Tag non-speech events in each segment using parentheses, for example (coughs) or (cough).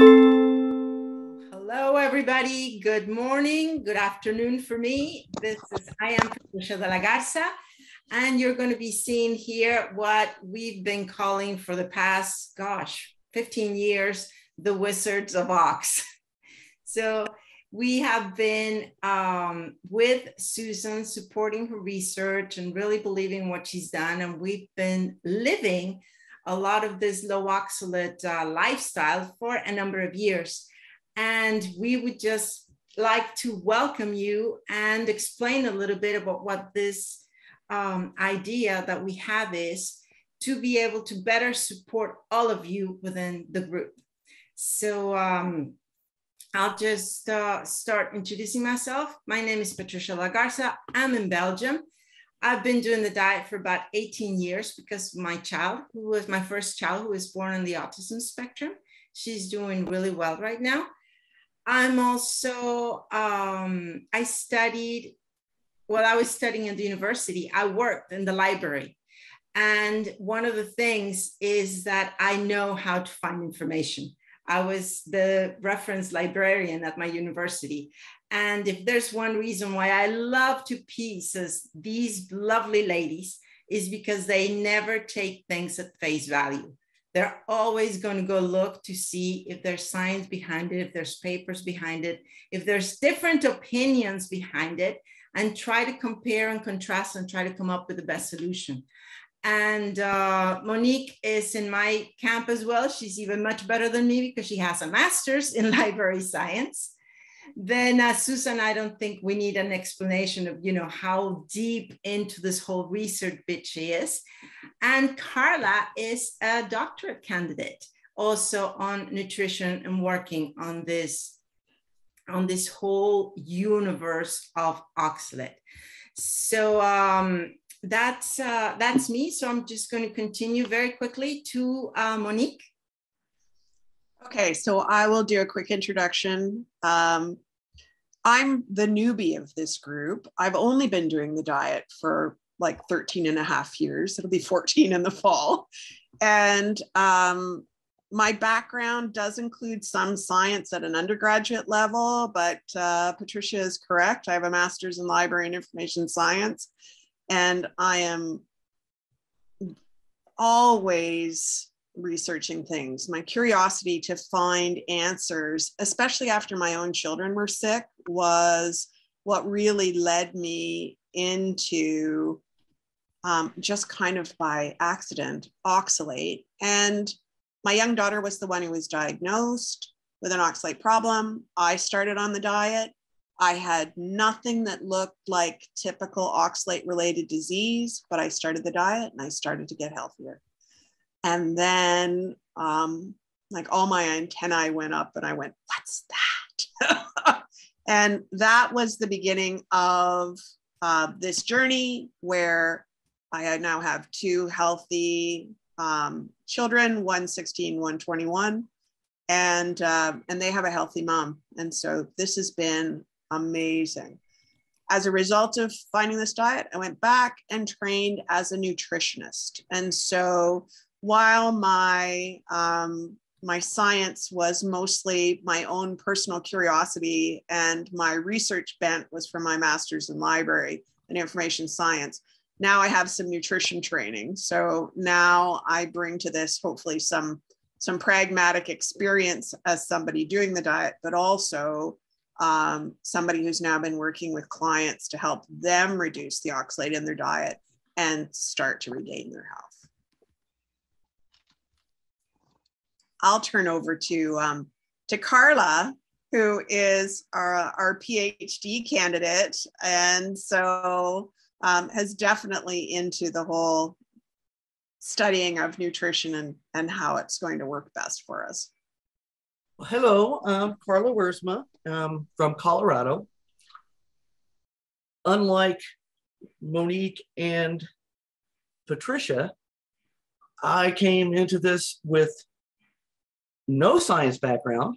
Hello, everybody. Good morning, good afternoon for me. This is, I am Patricia de la Garza, and you're going to be seeing here what we've been calling for the past, gosh, 15 years, the Wizards of Ox. (laughs) So we have been um, with Susan supporting her research and really believing what she's done. And we've been living a lot of this low oxalate uh, lifestyle for a number of years. And we would just like to welcome you and explain a little bit about what this um, idea that we have is to be able to better support all of you within the group. So um, I'll just uh, start introducing myself. My name is Patricia Lagarza. I'm in Belgium. I've been doing the diet for about 18 years because my child, who was my first child, who was born on the autism spectrum, she's doing really well right now. I'm also, um, I studied, while I was studying at the university, I worked in the library. And one of the things is that I know how to find information. I was the reference librarian at my university. And if there's one reason why I love to pieces these lovely ladies, is because they never take things at face value. They're always going to go look to see if there's science behind it, if there's papers behind it, if there's different opinions behind it, and try to compare and contrast and try to come up with the best solution. And uh, Monique is in my camp as well. She's even much better than me because she has a master's in (laughs) library science. Then uh, Susan, I don't think we need an explanation of, you know, how deep into this whole research bit she is. And Karla is a doctorate candidate also on nutrition and working on this, on this whole universe of oxalate. So um, that's uh, that's me. So I'm just going to continue very quickly to uh, Monique. Okay, so I will do a quick introduction. Um, I'm the newbie of this group. I've only been doing the diet for like 13 and a half years. It'll be 14 in the fall. And um, my background does include some science at an undergraduate level, but uh, Patricia is correct. I have a master's in library and information science and I am always researching things. My curiosity to find answers, especially after my own children were sick, was what really led me into um, just kind of by accident oxalate. And my young daughter was the one who was diagnosed with an oxalate problem. I started on the diet. I had nothing that looked like typical oxalate related disease, but I started the diet and I started to get healthier. And then, um, like, all my antennae went up and I went, What's that? (laughs) and that was the beginning of uh, this journey where I now have two healthy um, children, one 16, one 21 and uh, and they have a healthy mom and so this has been amazing. As a result of finding this diet, I went back and trained as a nutritionist. And so while my um, my science was mostly my own personal curiosity and my research bent was for my master's in library and information science now i have some nutrition training so now i bring to this hopefully some some pragmatic experience as somebody doing the diet but also um, somebody who's now been working with clients to help them reduce the oxalate in their diet and start to regain their health. I'll turn over to, um, to Karla, who is our, our PhD candidate. And so um, has definitely into the whole studying of nutrition and, and how it's going to work best for us. Hello, I'm Karla Wiersma um, from Colorado. Unlike Monique and Patricia, I came into this with no science background,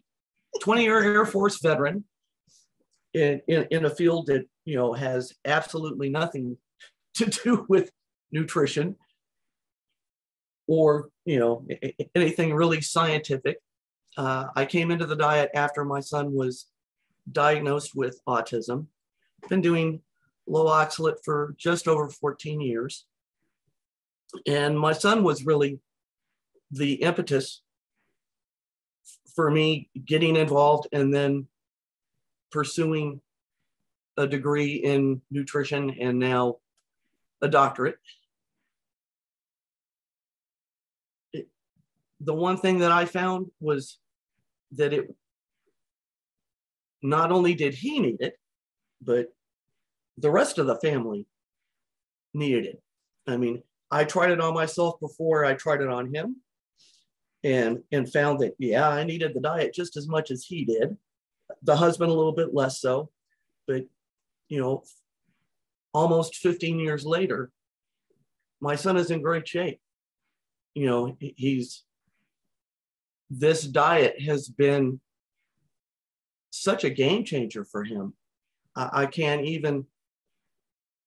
20 year Air Force veteran in, in, in a field that, you know, has absolutely nothing to do (laughs) with nutrition or, you know, anything really scientific Uh, I came into the diet after my son was diagnosed with autism. Been doing low oxalate for just over 14 years. And my son was really the impetus for me getting involved and then pursuing a degree in nutrition and now a doctorate. The one thing that I found was that it not only did he need it, but the rest of the family needed it. I mean, I tried it on myself before I tried it on him and and found that yeah, I needed the diet just as much as he did. The husband a little bit less so, but you know, almost 15 years later, my son is in great shape. You know, he's this diet has been such a game changer for him. I, I can't even,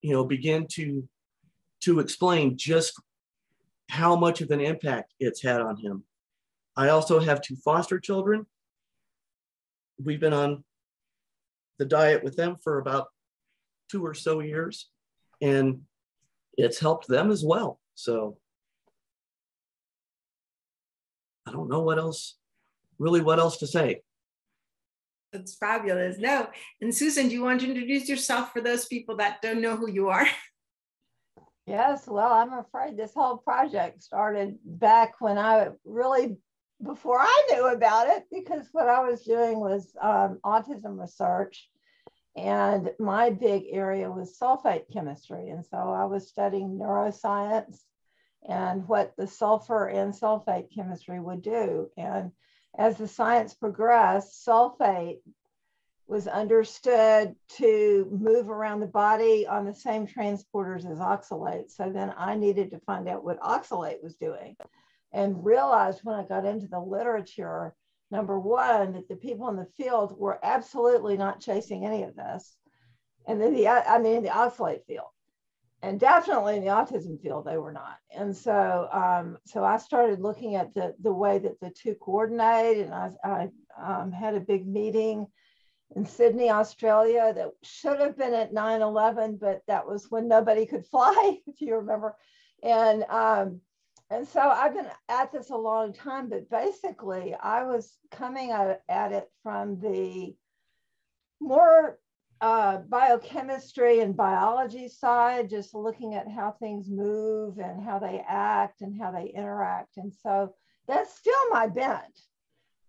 you know, begin to to explain just how much of an impact it's had on him. I also have two foster children. We've been on the diet with them for about two or so years, and it's helped them as well. So I don't know what else, really, what else to say. That's fabulous. No. And Susan, do you want to introduce yourself for those people that don't know who you are? Yes, well, I'm afraid this whole project started back when I really, before I knew about it, because what I was doing was um, autism research. And my big area was sulfate chemistry. And so I was studying neuroscience and what the sulfur and sulfate chemistry would do. And as the science progressed, sulfate was understood to move around the body on the same transporters as oxalate. So then I needed to find out what oxalate was doing and realized when I got into the literature, number one, that the people in the field were absolutely not chasing any of this. And then the, I mean, in the oxalate field and definitely in the autism field, they were not. And so, um, so I started looking at the, the way that the two coordinate and I, I um, had a big meeting in Sydney, Australia, that should have been at 9 11, but that was when nobody could (laughs) fly, if you remember. And, um, and so I've been at this a long time, but basically, I was coming at it from the more uh, biochemistry and biology side, just looking at how things move and how they act and how they interact. And so that's still my bent.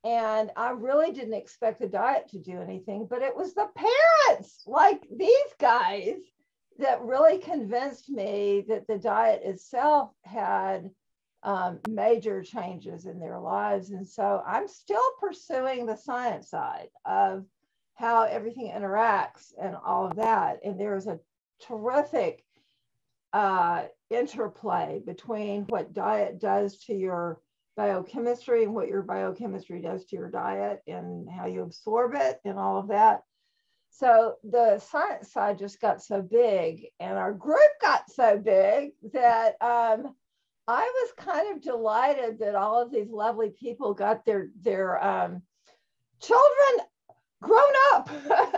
And I really didn't expect the diet to do anything, but it was the parents like these guys that really convinced me that the diet itself had um, major changes in their lives. And so I'm still pursuing the science side of how everything interacts and all of that. And there's a terrific uh, interplay between what diet does to your biochemistry and what your biochemistry does to your diet and how you absorb it and all of that. So the science side just got so big and our group got so big that um, I was kind of delighted that all of these lovely people got their, their um, children grown up.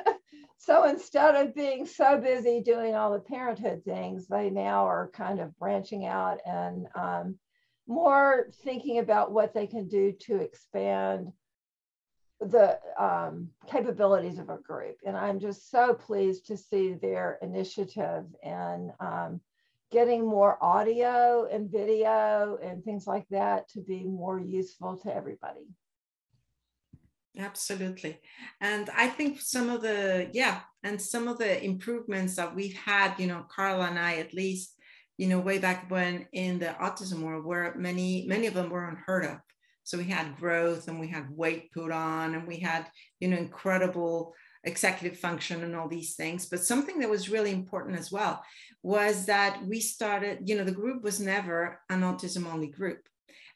(laughs) so instead of being so busy doing all the parenthood things, they now are kind of branching out and um, more thinking about what they can do to expand the um, capabilities of a group. And I'm just so pleased to see their initiative and um, getting more audio and video and things like that to be more useful to everybody. Absolutely. And I think some of the, yeah, and some of the improvements that we've had, you know, Karla and I at least, you know, way back when in the autism world, where many, many of them were unheard of. So we had growth and we had weight put on and we had, you know, incredible executive function and all these things. But something that was really important as well was that we started, you know, the group was never an autism only group.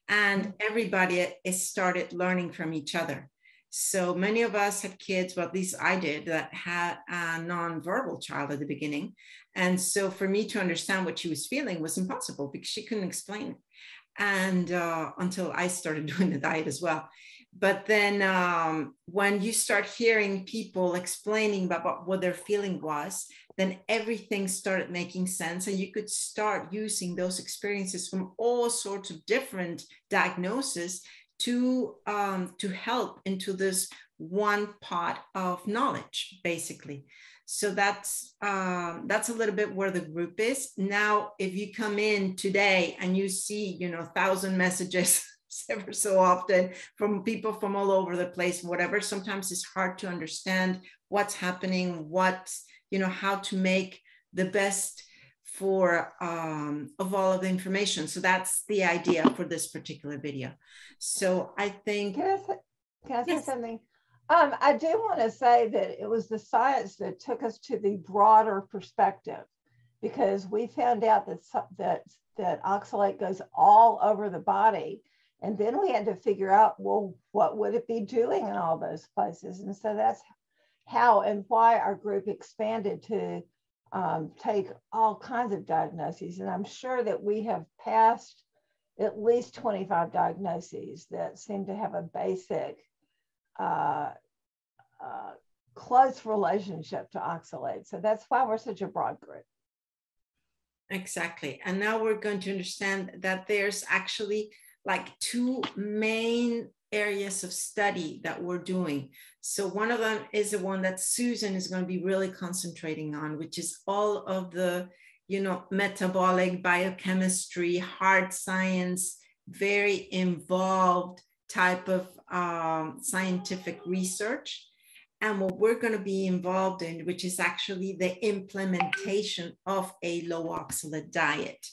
And everybody is started learning from each other. So many of us had kids, well, at least I did, that had a non-verbal child at the beginning. And so for me to understand what she was feeling was impossible because she couldn't explain it. And uh, until I started (laughs) doing the diet as well. But then um, when you start hearing people explaining about what their feeling was then everything started making sense and you could start using those experiences from all sorts of different diagnoses to um, to help into this one pot of knowledge basically. So that's um, that's a little bit where the group is. Now if you come in today and you see you know thousand messages (laughs) (laughs) ever so often from people from all over the place whatever. Sometimes it's hard to understand what's happening what you know how to make the best for um, of all of the information. So that's the idea for this particular video. So i think can i say, can I say yes. something? Um, I do want to say that it was the science that took us to the broader perspective because we found out that that that oxalate goes all over the body and then we had to figure out well what would it be doing in all those places and so that's how and why our group expanded to um, take all kinds of diagnoses and i'm sure that we have passed at least 25 diagnoses that seem to have a basic uh, uh, close relationship to oxalate. So that's why we're such a broad group. Exactly. And now we're going to understand that there's actually like two main areas of study that we're doing. So one of them is the one that Susan is going to be really concentrating on, which is all of the, you know, metabolic biochemistry, hard science, very involved type of um, scientific research. And what we're going to be involved in, which is actually the implementation of a low oxalate diet.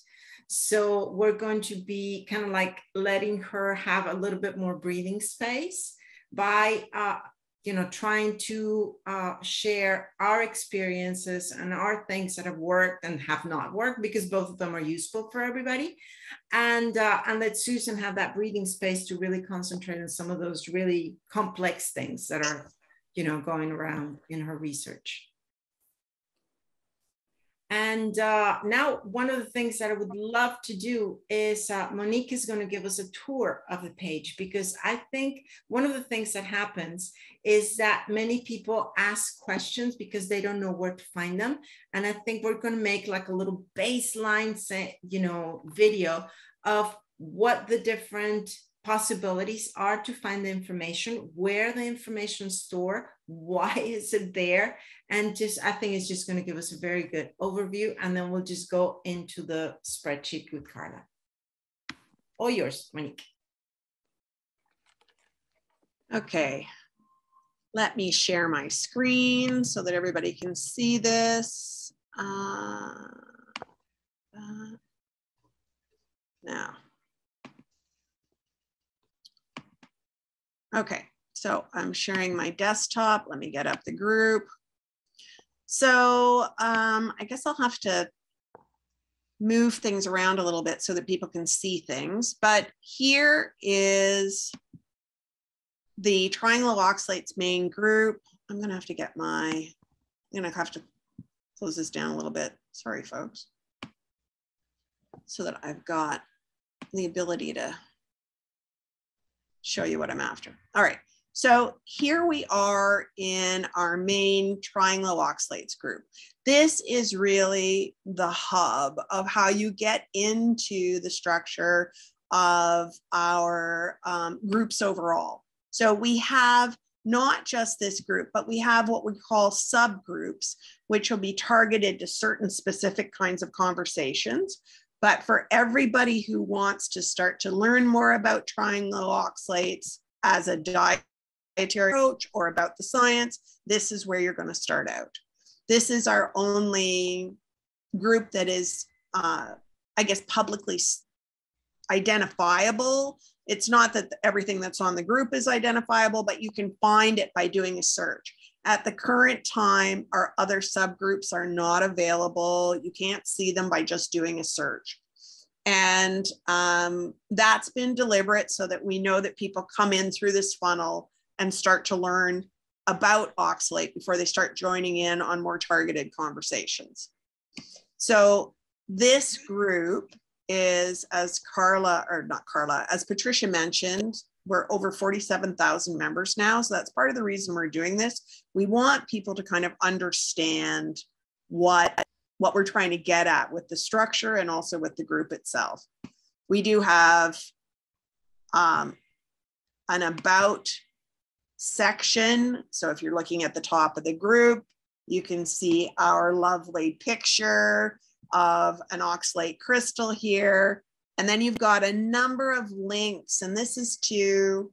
So we're going to be kind of like letting her have a little bit more breathing space by, uh, you know, trying to uh, share our experiences and our things that have worked and have not worked because both of them are useful for everybody, and uh, and let Susan have that breathing space to really concentrate on some of those really complex things that are you know, going around in her research. And uh, now one of the things that I would love to do is uh, Monique is going to give us a tour of the page because I think one of the things that happens is that many people ask questions because they don't know where to find them. And I think we're going to make like a little baseline, say, you know, video of what the different possibilities are to find the information, where the information store, (laughs) why is it there, and just I think it's just going to give us a very good overview, and then we'll just go into the spreadsheet with Karla. All yours, Monique. Okay, let me share my screen so that everybody can see this. Uh, uh, now. Okay, so I'm sharing my desktop. Let me get up the group. So um, I guess I'll have to move things around a little bit so that people can see things. But here is the Trying Low Oxalates main group. I'm gonna have to get my, I'm gonna have to close this down a little bit. Sorry, folks. So that I've got the ability to show you what I'm after. All right. So here we are in our main Trying Low Oxalates group. This is really the hub of how you get into the structure of our um, groups overall. So we have not just this group, but we have what we call subgroups, which will be targeted to certain specific kinds of conversations. But for everybody who wants to start to learn more about trying triangle oxalates as a dietary approach or about the science, this is where you're going to start out. This is our only group that is, uh, I guess, publicly identifiable. It's not that everything that's on the group is identifiable, but you can find it by doing a search. At the current time, our other subgroups are not available. You can't see them by just doing a search. And um, that's been deliberate so that we know that people come in through this funnel and start to learn about oxalate before they start joining in on more targeted conversations. So this group is, as Karla, or not Karla, as Patricia mentioned, we're over 47,000 members now. So that's part of the reason we're doing this. We want people to kind of understand what, what we're trying to get at with the structure and also with the group itself. We do have um, an about section. So if you're looking at the top of the group, you can see our lovely picture of an oxalate crystal here. And then you've got a number of links, and this is to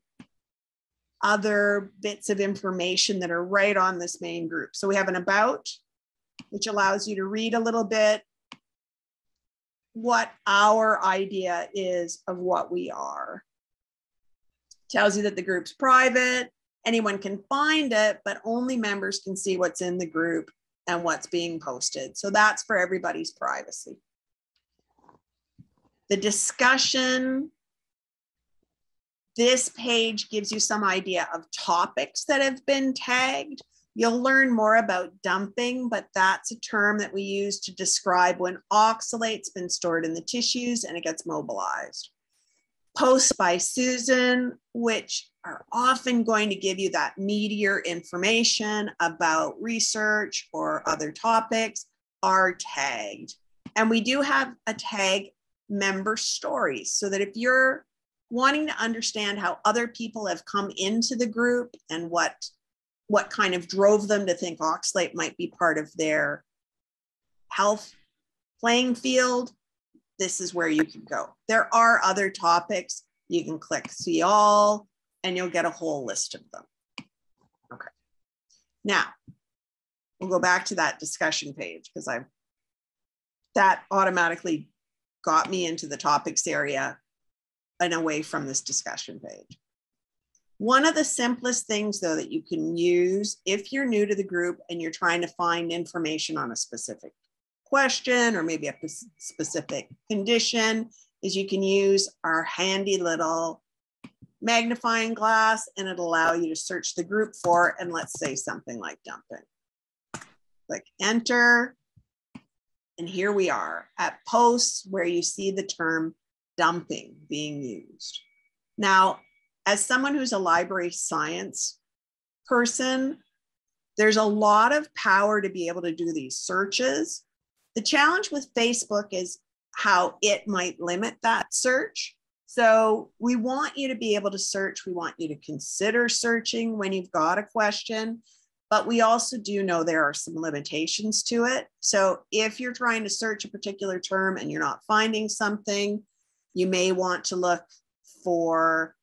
other bits of information that are right on this main group. So we have an about, which allows you to read a little bit what our idea is of what we are. Tells you that the group's private, anyone can find it, but only members can see what's in the group and what's being posted. So that's for everybody's privacy. The discussion, this page gives you some idea of topics that have been tagged. You'll learn more about dumping, but that's a term that we use to describe when oxalate's been stored in the tissues and it gets mobilized. Posts by Susan, which are often going to give you that meatier information about research or other topics, are tagged. And we do have a tag member stories so that if you're wanting to understand how other people have come into the group and what what kind of drove them to think oxalate might be part of their health playing field this is where you can go. There are other topics you can click see all and you'll get a whole list of them. Okay. Now we'll go back to that discussion page because i that automatically got me into the topics area and away from this discussion page. One of the simplest things, though, that you can use if you're new to the group and you're trying to find information on a specific question or maybe a specific condition is you can use our handy little magnifying glass and it'll allow you to search the group for, and let's say something like dumping. Click enter and here we are at posts where you see the term dumping being used. Now, as someone who's a library science person, there's a lot of power to be able to do these searches. The challenge with Facebook is how it might limit that search. So we want you to be able to search. We want you to consider searching when you've got a question. But we also do know there are some limitations to it. So if you're trying to search a particular term and you're not finding something, you may want to look for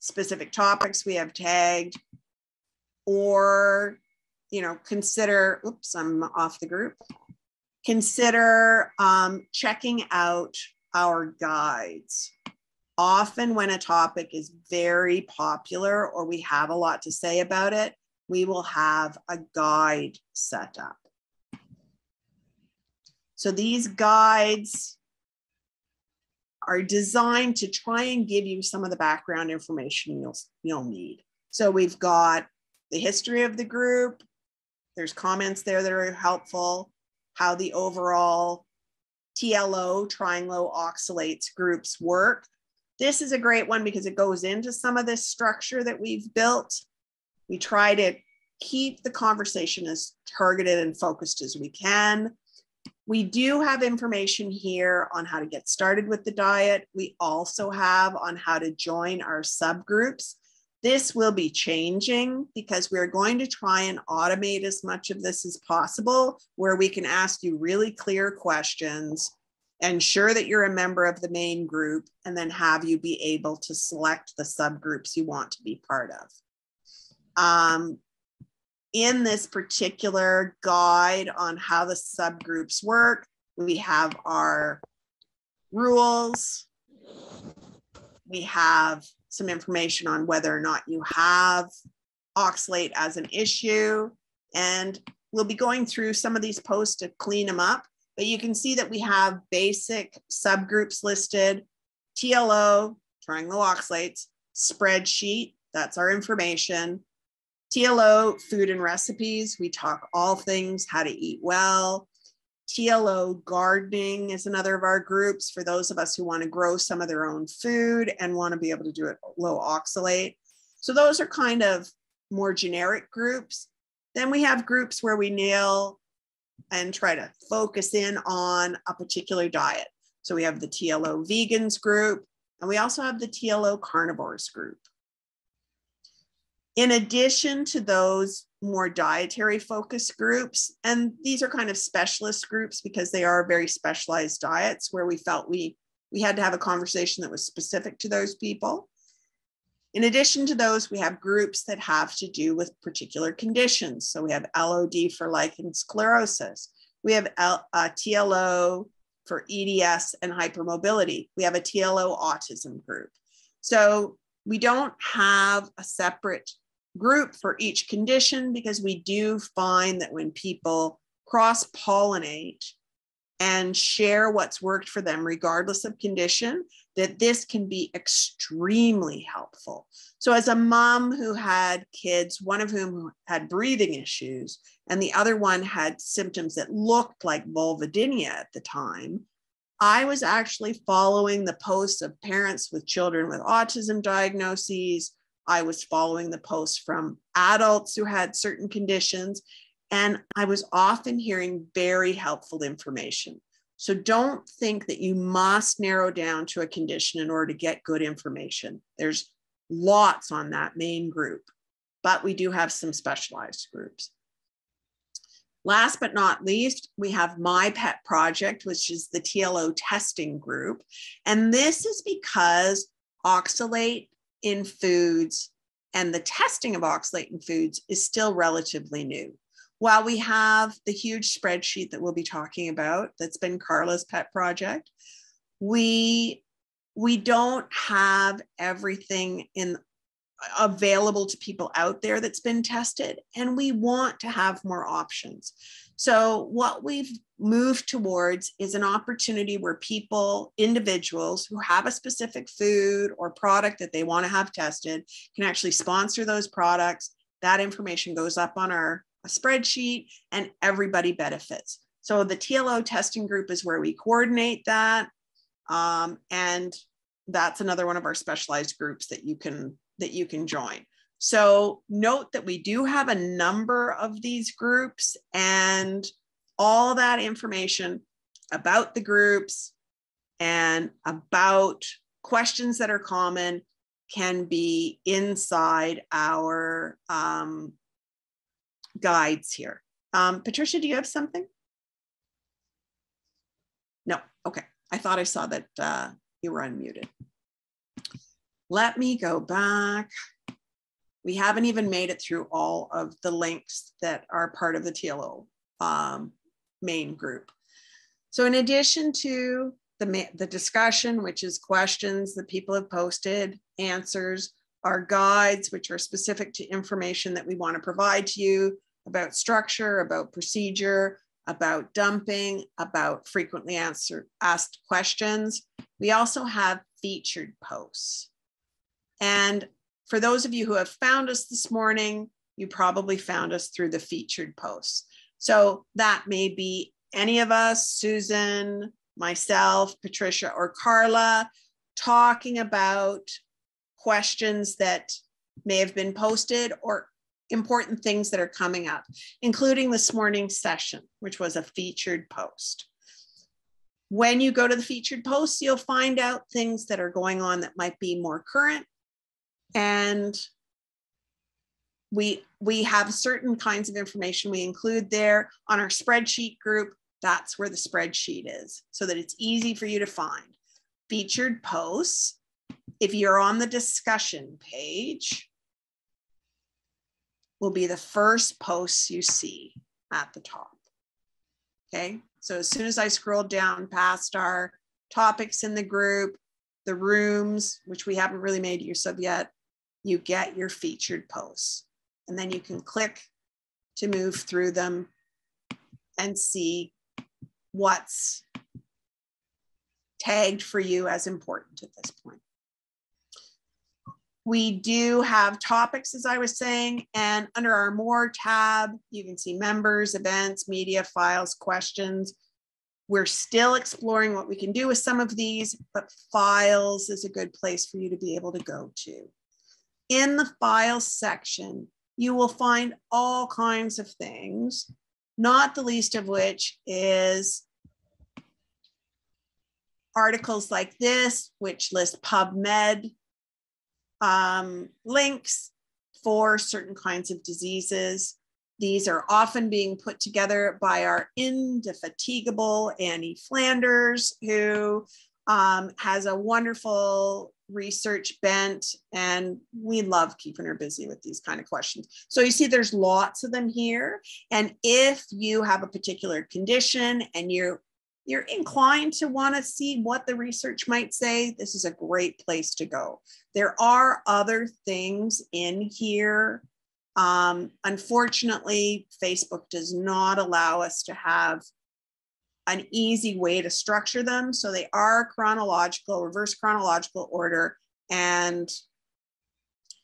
specific topics we have tagged or you know consider oops i'm off the group consider um, checking out our guides often when a topic is very popular or we have a lot to say about it we will have a guide set up. So these guides are designed to try and give you some of the background information you'll, you'll need. So we've got the history of the group. There's comments there that are helpful, how the overall TLO, trying low oxalates groups work. This is a great one because it goes into some of this structure that we've built we try to keep the conversation as targeted and focused as we can. We do have information here on how to get started with the diet. We also have on how to join our subgroups. This will be changing because we're going to try and automate as much of this as possible, where we can ask you really clear questions, ensure that you're a member of the main group, and then have you be able to select the subgroups you want to be part of. Um, in this particular guide on how the subgroups work, we have our rules. We have some information on whether or not you have oxalate as an issue. And we'll be going through some of these posts to clean them up. But you can see that we have basic subgroups listed, TLO, Trying Low Oxalates, spreadsheet, that's our information, TLO food and recipes. We talk all things how to eat well. TLO gardening is another of our groups for those of us who want to grow some of their own food and want to be able to do it low oxalate. So those are kind of more generic groups. Then we have groups where we nail and try to focus in on a particular diet. So we have the TLO vegans group, and we also have the TLO carnivores group. In addition to those more dietary focused groups, and these are kind of specialist groups because they are very specialized diets where we felt we we had to have a conversation that was specific to those people. In addition to those, we have groups that have to do with particular conditions. So we have LOD for lichen sclerosus. We have L, uh, TLO for EDS and hypermobility. We have a TLO autism group. So we don't have a separate group for each condition because we do find that when people cross pollinate and share what's worked for them, regardless of condition, that this can be extremely helpful. So, as a mom who had kids, one of whom had breathing issues, and the other one had symptoms that looked like vulvodynia at the time, I was actually following the posts of parents with children with autism diagnoses. I was following the posts from adults who had certain conditions. And I was often hearing very helpful information. So don't think that you must narrow down to a condition in order to get good information. There's lots on that main group, but we do have some specialized groups. Last but not least, we have My Pet Project, which is the TLO testing group. And this is because oxalate in foods and the testing of oxalate in foods is still relatively new while we have the huge spreadsheet that we'll be talking about that's been Karla's pet project, we we don't have everything in available to people out there that's been tested and we want to have more options. So what we've moved towards is an opportunity where people, individuals who have a specific food or product that they want to have tested can actually sponsor those products. That information goes up on our spreadsheet, and everybody benefits. So the TLO testing group is where we coordinate that. Um, and that's another one of our specialized groups that you can that you can join. So note that we do have a number of these groups and all that information about the groups and about questions that are common can be inside our um, guides here. Um, Patricia, do you have something? No, okay. I thought I saw that uh, you were unmuted. Let me go back. We haven't even made it through all of the links that are part of the TLO um, main group. So in addition to the, the discussion, which is questions that people have posted, answers, our guides, which are specific to information that we want to provide to you, about structure, about procedure, about dumping, about frequently asked questions. We also have featured posts. And for those of you who have found us this morning, you probably found us through the featured posts. So that may be any of us, Susan, myself, Patricia, or Karla, talking about questions that may have been posted or important things that are coming up, including this morning's session, which was a featured post. When you go to the featured posts, you'll find out things that are going on that might be more current. And we, we have certain kinds of information we include there on our spreadsheet group. That's where the spreadsheet is so that it's easy for you to find. Featured posts, if you're on the discussion page, will be the first posts you see at the top. Okay, so as soon as I scroll down past our topics in the group, the rooms, which we haven't really made use of yet, you get your featured posts. And then you can click to move through them and see what's tagged for you as important at this point. We do have topics, as I was saying, and under our More tab, you can see members, events, media, files, questions. we're still exploring what we can do with some of these, but files is a good place for you to be able to go to. In the files section, you will find all kinds of things, not the least of which is articles like this, which list PubMed um, links for certain kinds of diseases. These are often being put together by our indefatigable Annie Flanders, who um, has a wonderful research bent, and we love keeping her busy with these kind of questions. So you see, there's lots of them here. And if you have a particular condition and you're you're inclined to want to see what the research might say, this is a great place to go. There are other things in here um, unfortunately, Facebook does not allow us to have an easy way to structure them. So they are chronological, reverse chronological order. And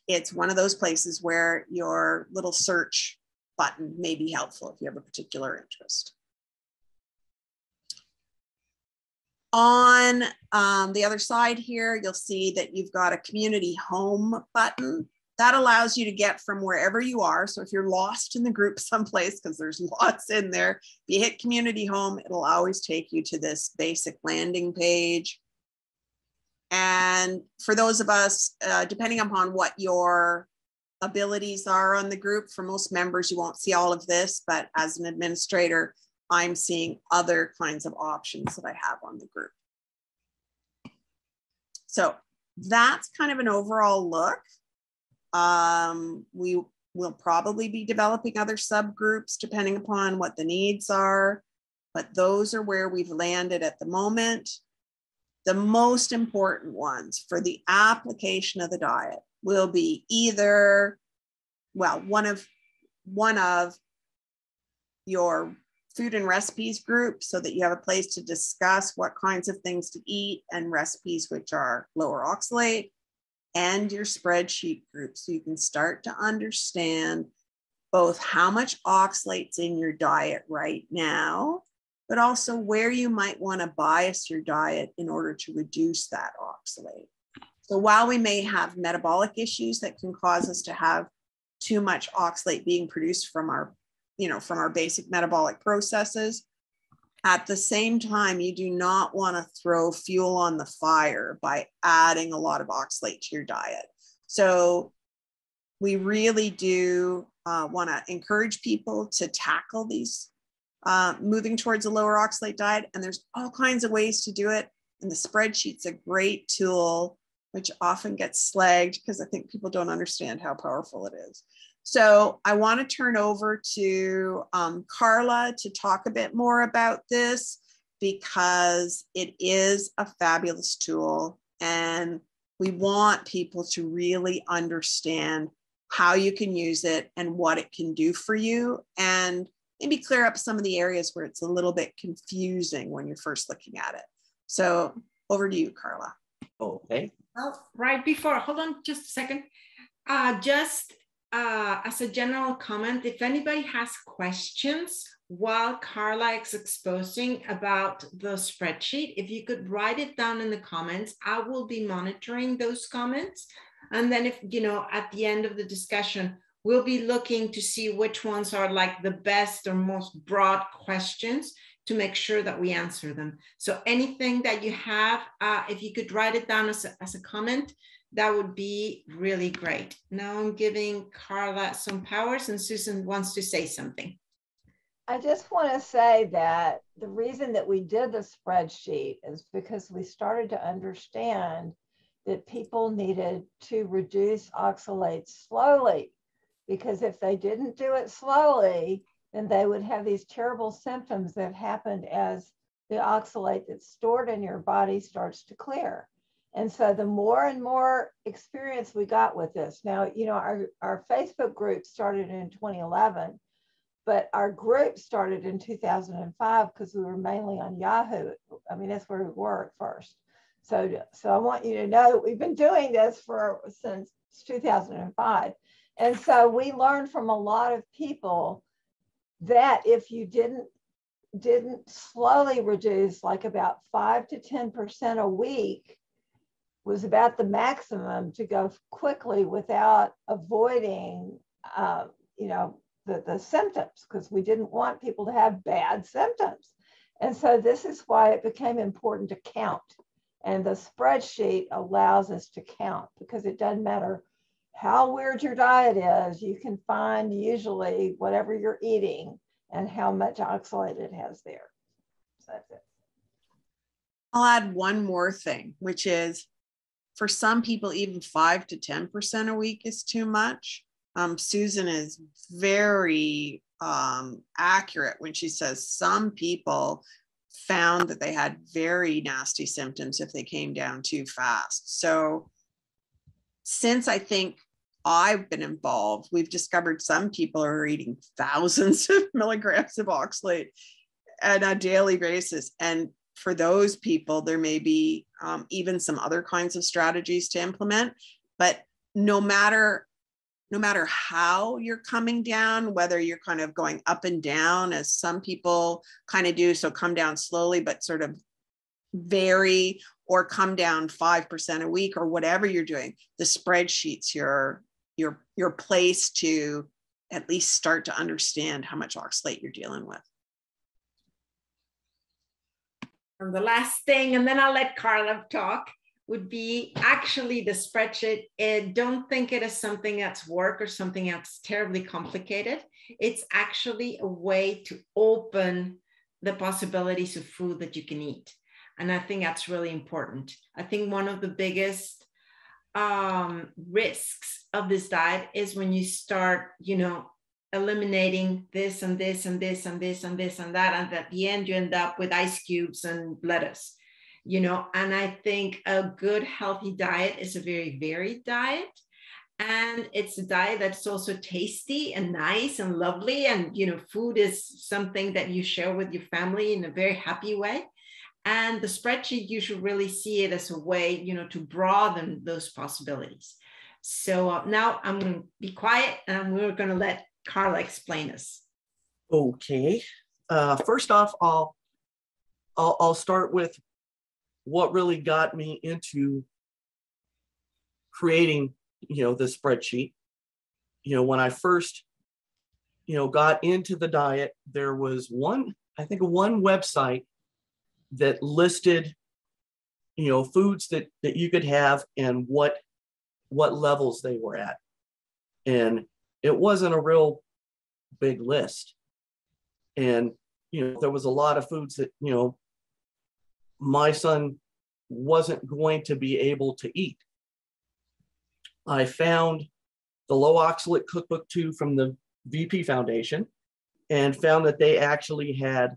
it's one of those places where your little search button may be helpful if you have a particular interest. On um, the other side here, you'll see that you've got a community home button that allows you to get from wherever you are. So if you're lost in the group (laughs) someplace, because there's lots in there, if you hit community home, it'll always take you to this basic landing page. And for those of us, uh, depending upon what your abilities are on the group, for most members, you won't see all of this, but as an administrator, I'm seeing other kinds of options that I have on the group. So that's kind of an overall look. Um, we will probably be developing other subgroups depending upon what the needs are, but those are where we've landed at the moment. The most important ones for the application of the diet will be either, well, one of one of your food and recipes group so that you have a place to discuss what kinds of things to eat and recipes which are lower oxalate and your spreadsheet group so you can start to understand both how much oxalate's in your diet right now, but also where you might want to bias your diet in order to reduce that oxalate. So while we may have metabolic issues that can cause us to have too much oxalate being produced from our, you know, from our basic metabolic processes, at the same time, you do not want to throw fuel on the fire by adding a lot of oxalate to your diet. So, we really do uh, want to encourage people to tackle these, uh, moving towards a lower oxalate diet. And there's all kinds of ways to do it. And the spreadsheet's a great tool, which often gets slagged because I think people don't understand how powerful it is. So I want to turn over to um, Karla to talk a bit more about this because it is a fabulous tool and we want people to really understand how you can use it and what it can do for you and maybe clear up some of the areas where it's a little bit confusing when you're first looking at it. So over to you, Karla. Okay. Well, right before, hold on just a second. Uh, just uh, as a general comment, if anybody has questions while Karla is exposing about the spreadsheet, if you could write it down in the comments, I will be monitoring those comments. And then if, you know, at the end of the discussion, we'll be looking to see which ones are like the best or most broad questions to make sure that we answer them. So anything that you have, uh, if you could write it down as a, as a comment, that would be really great. Now I'm giving Karla some powers and Susan wants to say something. I just want to say that the reason that we did the spreadsheet is because we started to understand that people needed to reduce oxalates slowly. Because if they didn't do it slowly, then they would have these terrible symptoms that happened as the oxalate that's stored in your body starts to clear. And so the more and more experience we got with this, now, you know, our, our Facebook group started in 2011, but our group started in 2005 because we were mainly on Yahoo. I mean, that's where we were at first. So, so I want you to know that we've been doing this for since 2005. And so we learned from a lot of people that if you didn't didn't slowly reduce like about five to 10% a week was about the maximum to go quickly without avoiding, uh, you know, the, the symptoms because we didn't want people to have bad symptoms. And so this is why it became important to count. And the spreadsheet allows us to count because it doesn't matter how weird your diet is, you can find usually whatever you're eating and how much oxalate it has there. So that's it. I'll add one more thing, which is for some people, even five to 10% a week is too much. Um, Susan is very um, accurate when she says some people found that they had very nasty symptoms if they came down too fast. So, since I think I've been involved, we've discovered some people are eating thousands (laughs) of milligrams of oxalate on a daily basis. And for those people, there may be um, even some other kinds of strategies to implement. But no matter no matter how you're coming down, whether you're kind of going up and down, as some people kind of do, so come down slowly, but sort of vary or come down 5% a week or whatever you're doing, the spreadsheets your your your place to at least start to understand how much oxalate you're dealing with. And the last thing, and then I'll let Karla talk, would be actually the spreadsheet. It, don't think it is something that's work or something that's terribly complicated. It's actually a way to open the possibilities of food that you can eat. And I think that's really important. I think one of the biggest um, risks of this diet is when you start, you know, eliminating this and this and this and this and this and that. And at the end, you end up with ice cubes and lettuce you know? And i think a good healthy diet is a very varied diet. And it's a diet that's also tasty and nice and lovely. And you know food is something that you share with your family in a very happy way. And the spreadsheet you should really see it as a way you know to broaden those possibilities. So uh, now i'm going to be quiet and we're going to let Karla explain us okay uh, first off i'll I'll, I'll start with what really got me into creating, you know, the spreadsheet. You know, when I first, you know, got into the diet, there was one, I think one website that listed, you know, foods that that you could have and what what levels they were at. And it wasn't a real big list. And you know, there was a lot of foods that, you know, my son wasn't going to be able to eat. I found the low oxalate cookbook two from the VP Foundation and found that they actually had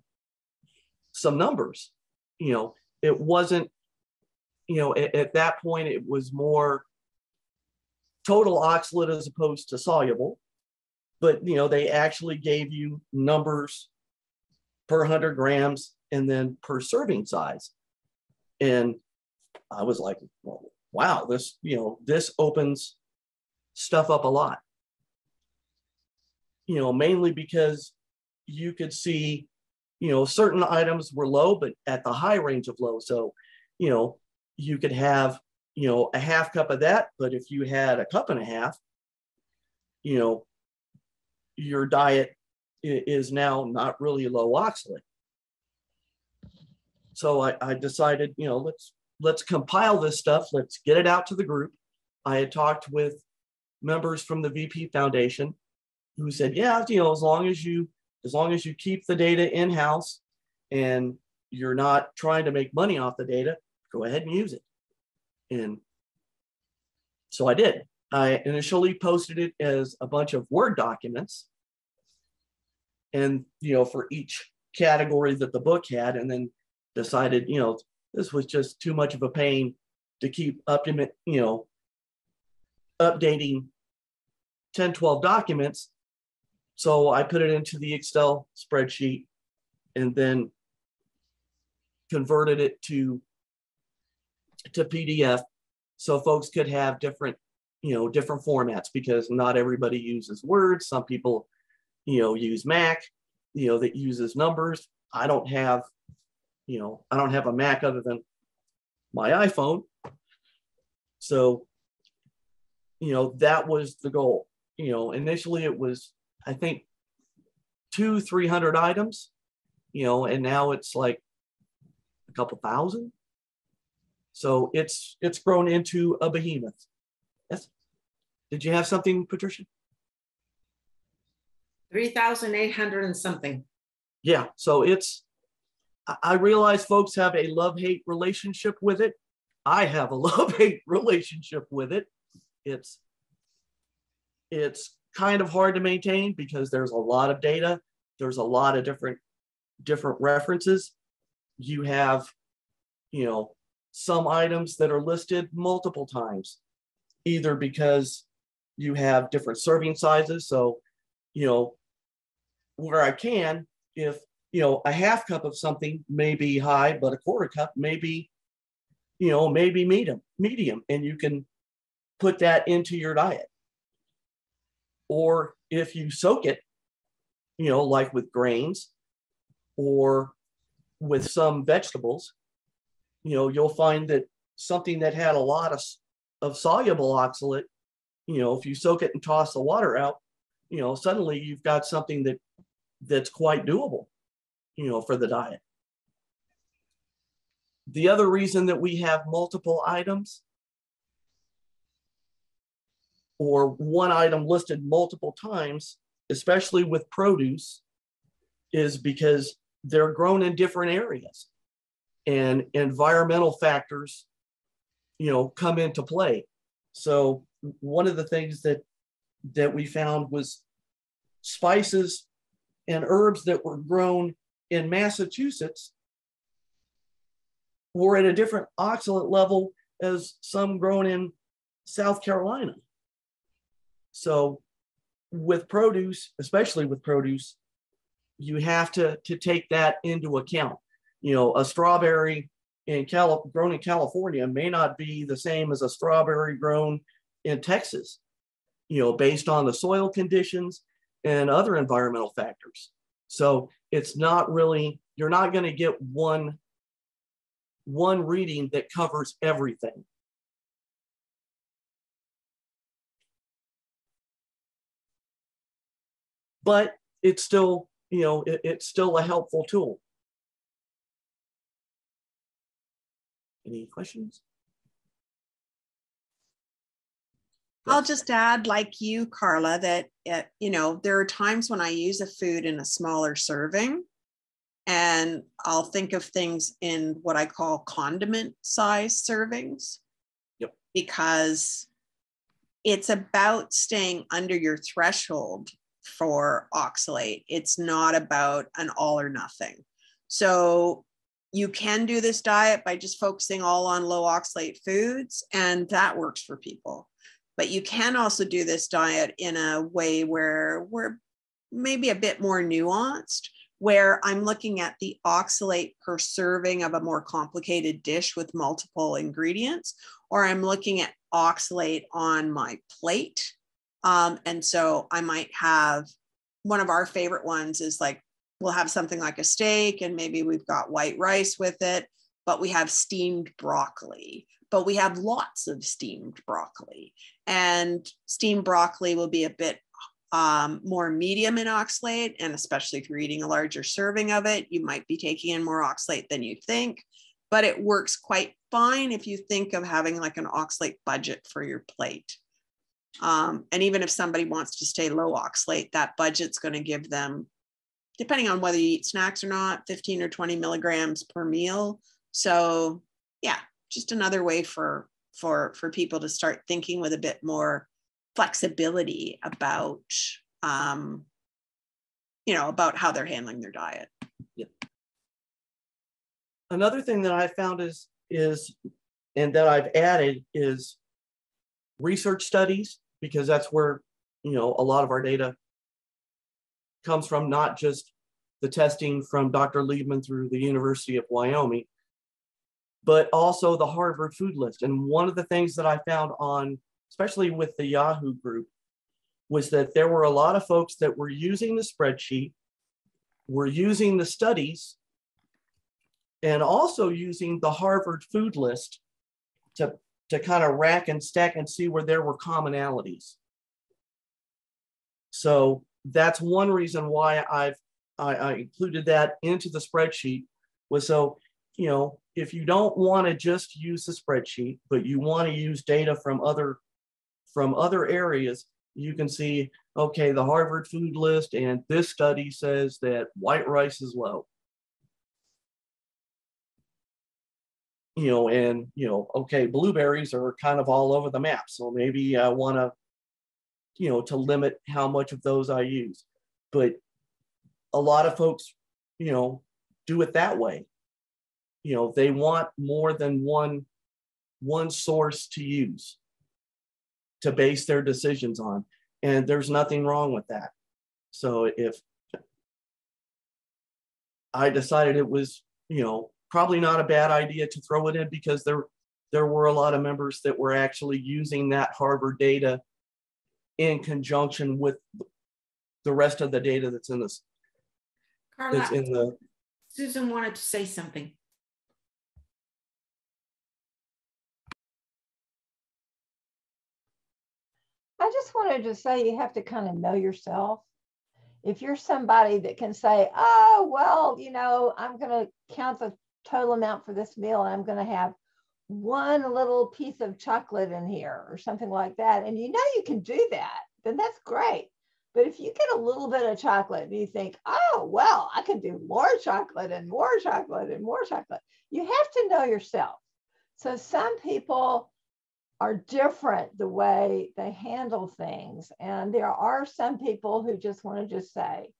some numbers. You know, it wasn't, you know, at, at that point, it was more total oxalate as opposed to soluble. But, you know, they actually gave you numbers per 100 grams and then per serving size. And I was like, well, wow, this, you know, this opens stuff up a lot. You know, mainly because you could see, you know, certain items were low, but at the high range of low. So, you know, you could have, you know, a half cup of that, but if you had a cup and a half, you know, your diet is now not really low oxalate. So I, I decided, you know, let's let's compile this stuff. Let's get it out to the group. I had talked with members from the VP Foundation who said, yeah, you know, as long as you as long as you keep the data in house and you're not trying to make money off the data, go ahead and use it. And so I did. I initially posted it as a bunch of Word documents. And, you know, for each category that the book had, and then decided, you know, this was just too much of a pain to keep up, you know, updating 10, 12 documents. So I put it into the Excel spreadsheet and then converted it to, to PDF so folks could have different, you know, different formats because not everybody uses Word. Some people, you know, use Mac, you know, that uses numbers I don't have, you know, I don't have a Mac other than my iPhone. So, you know, that was the goal. You know, initially it was, I think, two, 300 items, you know, and now it's like a couple thousand. So it's it's grown into a behemoth. Yes. Did you have something, Patricia? 3,800 and something. Yeah. So it's, I realize folks have a love hate relationship with it. I have a (laughs) love hate relationship with it. It's, it's kind of hard to maintain because there's a lot of data. There's a lot of different, different references. You have, you know, some items that are listed multiple times, either because you have different serving sizes. So, you know, where I can, if, you know, a half cup of something may be high, but a quarter cup may be, you know, maybe medium, medium, and you can put that into your diet. Or if you soak it, you know, like with grains or with some vegetables, you know, you'll find that something that had a lot of, of soluble oxalate you know, if you soak it and toss the water out, you know, suddenly you've got something that that's quite doable, you know, for the diet. The other reason that we have multiple items or one item listed multiple times, especially with produce, is because they're grown in different areas and environmental factors, you know, come into play. So one of the things that that we found was spices and herbs that were grown in Massachusetts were at a different oxalate level as some grown in South Carolina. So with produce, especially with produce, you have to, to take that into account. You know, a strawberry in Cali- grown in California may not be the same as a strawberry grown in Texas, you know, based on the soil conditions and other environmental factors. So it's not really, you're not going to get one, one reading that covers everything. But it's still, you know, it, it's still a helpful tool. Any questions? I'll just add, like you, Karla, that it, you know there are times when I use a food in a smaller serving, and I'll think of things in what I call condiment size servings. Yep. Because it's about staying under your threshold for oxalate. It's not about an all or nothing. So you can do this diet by just focusing all on low oxalate foods, and that works for people. But you can also do this diet in a way where we're maybe a bit more nuanced, where I'm looking at the oxalate per serving of a more complicated dish with multiple ingredients, or I'm looking at oxalate on my plate. Um, and so I might have one of our favorite ones is like we'll have something like a steak and maybe we've got white rice with it, but we have steamed broccoli but we have lots of steamed broccoli. And steamed broccoli will be a bit um, more medium in oxalate. And especially if you're eating a larger serving of it, you might be taking in more oxalate than you think. But it works quite fine if you think of having like an oxalate budget for your plate. Um, and even if somebody wants to stay low oxalate, that budget's going to give them, depending on whether you eat snacks or not, 15 or 20 milligrams per meal. So, yeah, just another way for for for people to start thinking with a bit more flexibility about um, you know about how they're handling their diet. Another thing that I found is is and that I've added is research studies because that's where you know a lot of our data comes from not just the testing from Dr. Liebman through the University of Wyoming, but also the Harvard food list. And one of the things that I found on, especially with the Yahoo group, was that there were a lot of folks that were using the spreadsheet we're using the studies and also using the Harvard food list to, to kind of rack and stack and see where there were commonalities. So that's one reason why I've I, I included that into the spreadsheet was so you know if you don't want to just use the spreadsheet but you want to use data from other from other areas you can see okay the harvard food list and this study says that white rice is low. You know and you know okay blueberries are kind of all over the map so maybe uh, i want to you know, to limit how much of those I use. But a lot of folks, you know, do it that way. You know, they want more than one one source to use to base their decisions on. And there's nothing wrong with that. So if I decided it was, you know, probably not a bad idea to throw it in because there there were a lot of members that were actually using that Harvard data in conjunction with the rest of the data that's in this. Karla, that's in the. Susan wanted to say something. I just wanted to say you have to kind of know yourself. If you're somebody that can say, oh, well, you know, I'm going to count the total amount for this meal and I'm going to have one little piece of chocolate in here or something like that, and you know you can do that, then that's great. But if you get a little bit of chocolate and you think, oh, well, I can do more chocolate and more chocolate and more chocolate, you have to know yourself. So some people are different the way they handle things. And there are some people who just want to just say,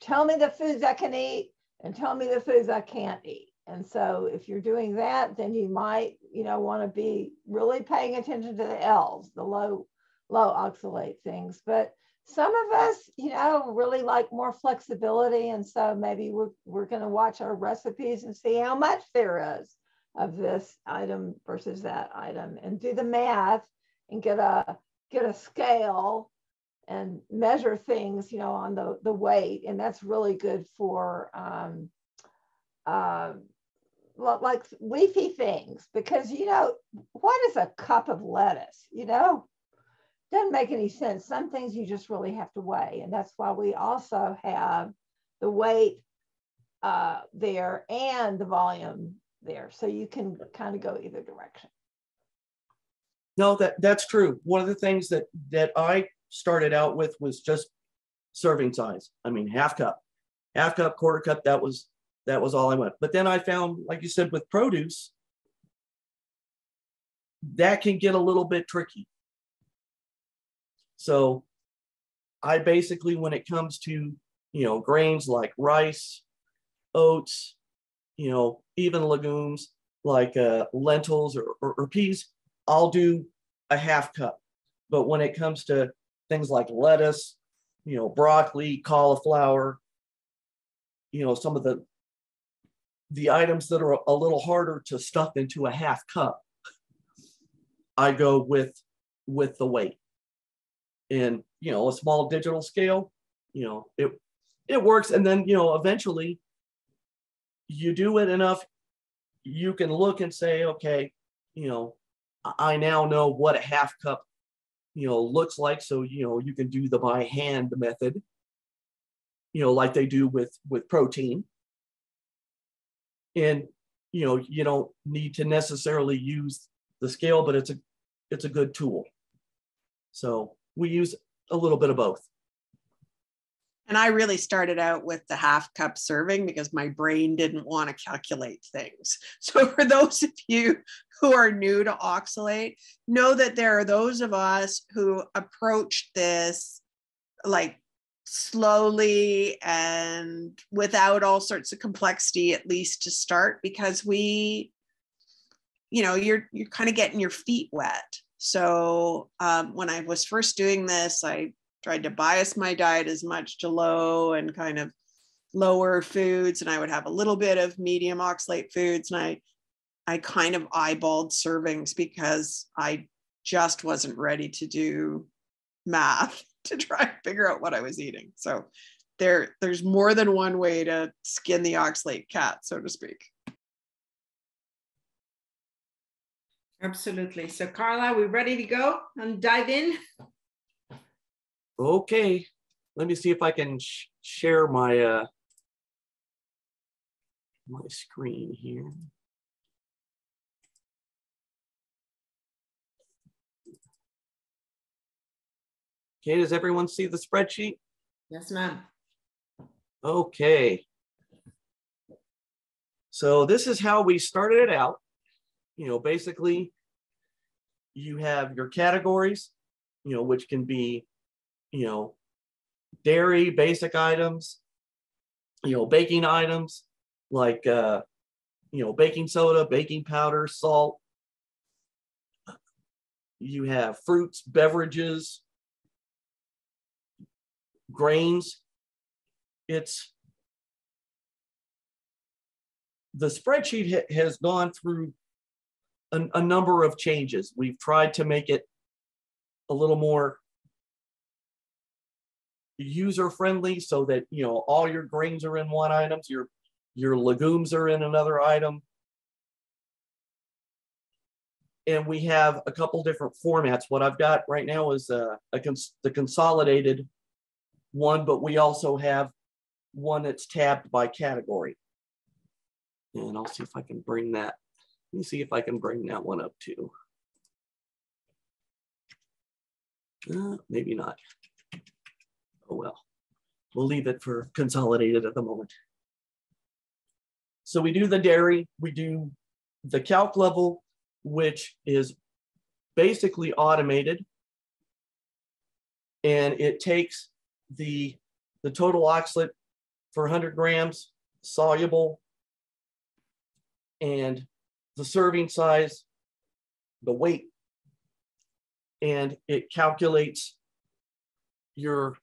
tell me the foods I can eat and tell me the foods I can't eat. And so if you're doing that, then you might, you know, want to be really paying attention to the L's, the low, low oxalate things. But some of us, you know, really like more flexibility. And so maybe we're, we're going to watch our recipes and see how much there is of this item versus that item and do the math and get a get a scale and measure things, you know, on the, the weight. And that's really good for um, uh, like leafy things because you know what is a cup of lettuce? You know doesn't make any sense. Some things you just really have to weigh and that's why we also have the weight uh, there and the volume there. So you can kind of go either direction. No that that's true. One of the things that that i started out with was just serving size. I mean half cup half cup quarter cup that was that was all I went. But then I found, like you said, with produce, that can get a little bit tricky. So I basically, when it comes to, you know, grains like rice, oats, you know, even legumes like uh, lentils or, or, or peas, I'll do a half cup. But when it comes to things like lettuce, you know, broccoli, cauliflower, you know, some of the the items that are a little harder to stuff into a half cup, I go with with the weight. And you know, a small digital scale, you know, it it works. And then, you know, eventually you do it enough, you can look and say, okay, you know, I now know what a half cup, you know, looks like. So, you know, you can do the by hand method, you know, like they do with with protein and you know you don't need to necessarily use the scale but it's a it's a good tool so we use a little bit of both and I really started out with the half cup serving because my brain didn't want to calculate things. (laughs) So, for those of you who are new to oxalate, know that there are those of us who approach this like slowly and without all sorts of complexity at least to start because we you know you're you're kind of getting your feet wet. So um, when i was first doing this i tried to bias my diet as much to low and kind of lower foods and i would have a little bit of medium oxalate foods and i i kind of eyeballed servings because i just wasn't ready to do math to try and figure out what I was eating. So there there's more than one way to skin the oxalate cat, so to speak. Absolutely. So Karla, we ready to go and dive in? Okay, let me see if I can sh share my uh, my screen here. Okay, does everyone see the spreadsheet? Yes, ma'am. Okay. So this is how we started it out. You know, basically, you have your categories, you know, which can be, you know, dairy, basic items, you know, baking items like, uh, you know, baking soda, baking powder, salt. You have fruits, beverages, grains. It's the spreadsheet ha has gone through a, a number of changes. We've tried to make it a little more user friendly so that you know all your grains are in one item your your legumes are in another item and we have a couple different formats what i've got right now is uh, a cons the consolidated one but we also have one that's tabbed by category and i'll see if i can bring that let me see if i can bring that one up too uh, maybe not oh well, we'll leave it for consolidated at the moment. So we do the dairy, we do the calc level, which is basically automated. And it takes the, the total oxalate for 100 grams soluble and the serving size, the weight, and it calculates your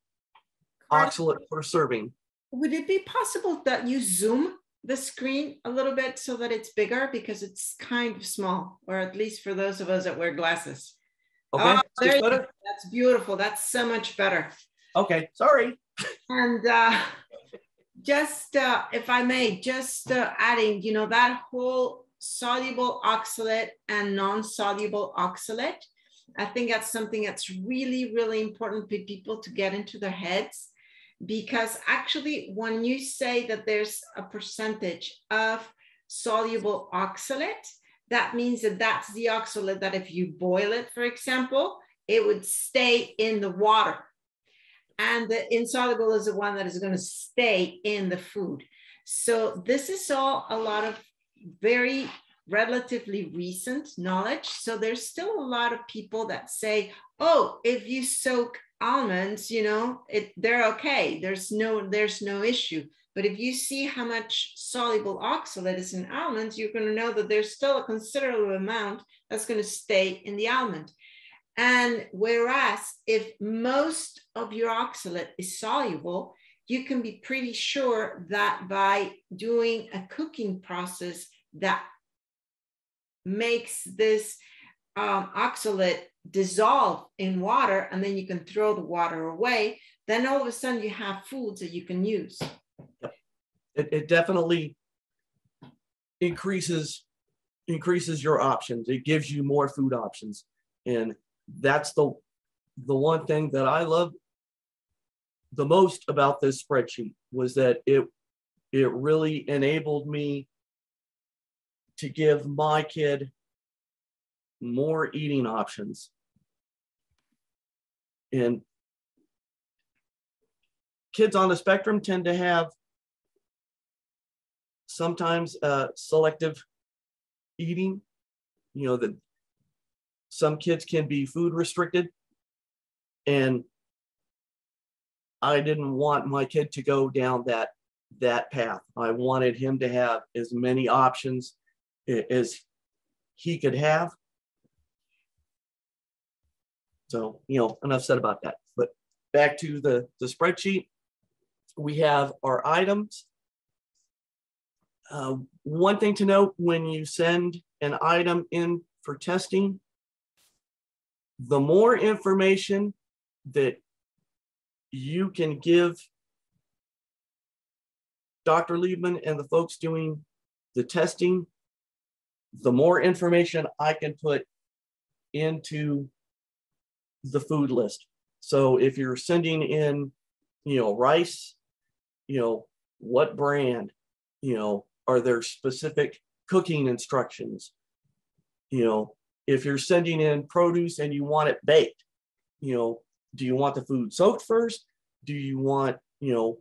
oxalate per serving. Would it be possible that you zoom the screen a little bit so that it's bigger because it's kind of small, or at least for those of us that wear glasses. Okay, oh, that's beautiful. That's so much better. Okay, sorry. And uh, just, uh, if I may, just uh, adding, you know, that whole soluble oxalate and non-soluble oxalate, I think that's something that's really, really important for people to get into their heads because actually when you say that there's a percentage of soluble oxalate, that means that that's the oxalate that if you boil it, for example, it would stay in the water. And the insoluble is the one that is going to stay in the food. So this is all a lot of very relatively recent knowledge. So there's still a lot of people that say, oh, if you soak almonds, you know, it they're okay. There's no there's no issue. But if you see how much soluble oxalate is in almonds, you're going to know that there's still a considerable amount that's going to stay in the almond. And whereas if most of your oxalate is soluble, you can be pretty sure that by doing a cooking process that makes this um, oxalate dissolve in water and then you can throw the water away, then all of a sudden you have foods that you can use. It, it definitely increases increases your options. It gives you more food options. And that's the the one thing that I love the most about this spreadsheet was that it it really enabled me to give my kid more eating options. And kids on the spectrum tend to have sometimes uh, selective eating, you know, that some kids can be food restricted. And I didn't want my kid to go down that that path. I wanted him to have as many options as he could have. So, you know, enough said about that. But back to the, the spreadsheet, we have our items. Uh, one thing to note when you send an item in for testing, the more information that you can give Dr. Liebman and the folks doing the testing, the more information I can put into the food list. So if you're sending in, you know, rice, you know, what brand, you know, are there specific cooking instructions? You know, if you're sending in produce and you want it baked, you know, do you want the food soaked first? Do you want, you know,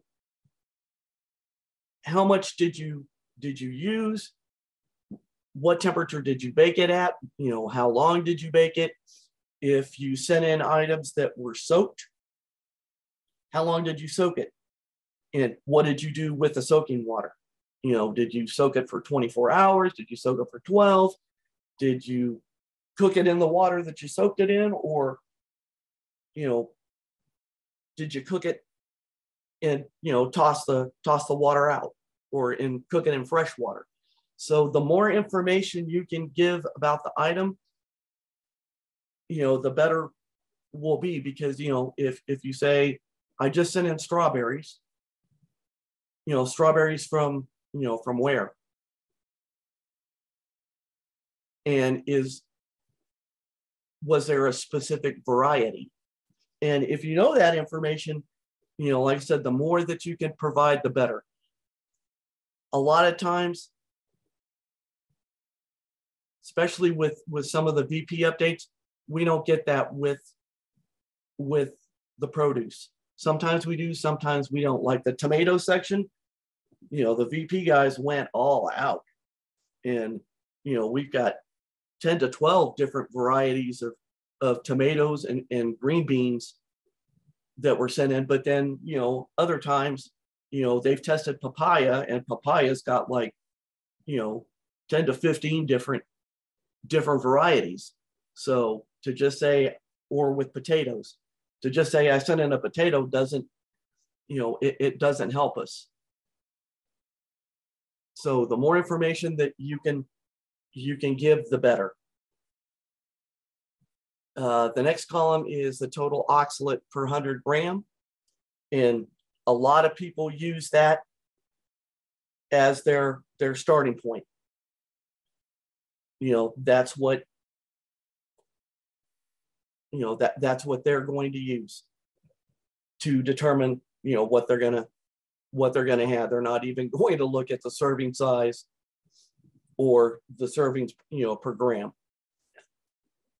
how much did you did you use? What temperature did you bake it at? You know, how long did you bake it? If you sent in items that were soaked, how long did you soak it? And what did you do with the soaking water? You know, did you soak it for 24 hours? Did you soak it for 12? Did you cook it in the water that you soaked it in? Or, you know, did you cook it and, you know, toss the toss the water out or in cook it in fresh water? So the more information you can give about the item, you know, the better will be because, you know, if if you say, I just sent in strawberries, you know, strawberries from, you know, from where? And is, was there a specific variety? And if you know that information, you know, like I said, the more that you can provide, the better. A lot of times, especially with with some of the VP updates, we don't get that with with the produce. Sometimes we do, sometimes we don't. Like the tomato section, you know, the VP guys went all out. And, you know, we've got 10 to 12 different varieties of, of tomatoes and, and green beans that were sent in. But then, you know, other times, you know, they've tested papaya and papaya's got like, you know, 10 to 15 different different varieties. So to just say, or with potatoes, to just say I sent in a potato doesn't, you know, it, it doesn't help us. So the more information that you can you can give, the better. Uh, the next column is the total oxalate per 100 gram. And a lot of people use that as their, their starting point. You know, that's what, you know, that, that's what they're going to use to determine, you know, what they're going to, what they're going to have. They're not even (laughs) going to look at the serving size or the servings, you know, per gram.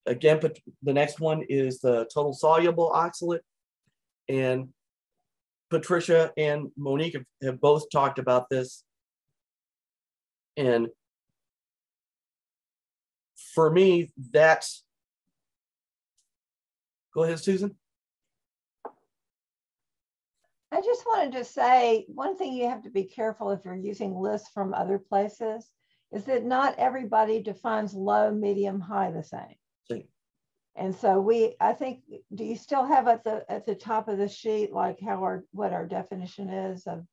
Again, but the next one is the total soluble oxalate. And Patricia and Monique have, have both talked about this. And for me, that's, go ahead, Susan. I just wanted to say one thing you have to be careful if you're using lists from other places is that not everybody defines low, medium, high the same. And so we, I think, do you still have at the at the top of the sheet like how our what our definition is of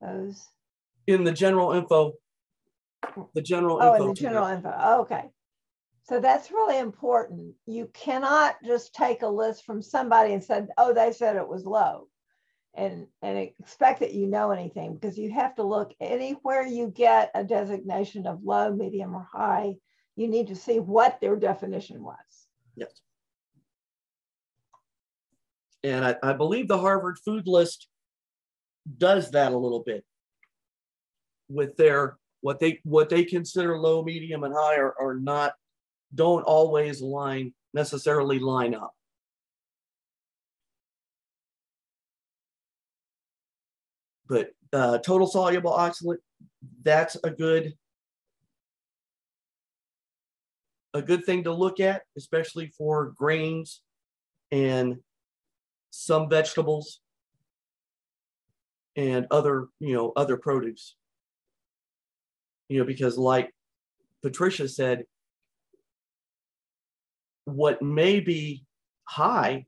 those? In the general info, the general oh, info. in the general info. Oh, okay. So that's really important. You cannot just take a list from somebody and said, oh, they said it was low and and expect that you know anything because you have to look anywhere you get a designation of low, medium, or high, you need to see what their definition was. Yes. And I, I believe the Harvard food list does that a little bit with their what they what they consider low, medium, and high are, are not don't always line necessarily line up. But uh, total soluble oxalate, that's a good a good thing to look at, especially for grains and some vegetables and other, you know, other produce. You know, because like Patricia said, what may be high,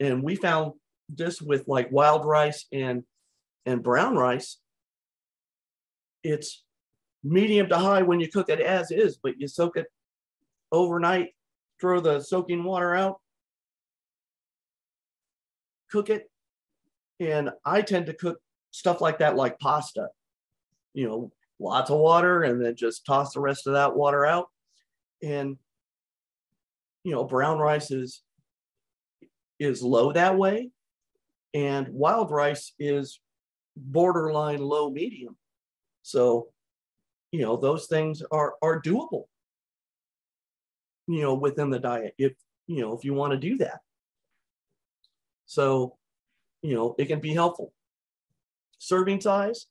and we found this with like wild rice and and brown rice, it's medium to high when you cook it as is, but you soak it overnight, throw the soaking water out, cook it. And I tend to cook stuff like that, like pasta. you know, lots of water and then just toss the rest of that water out. And, you know, brown rice is, is low that way. And wild rice is borderline low medium. So, you know, those things are, are doable, you know, within the diet if, you know, if you want to do that. So, you know, it can be helpful. Serving size,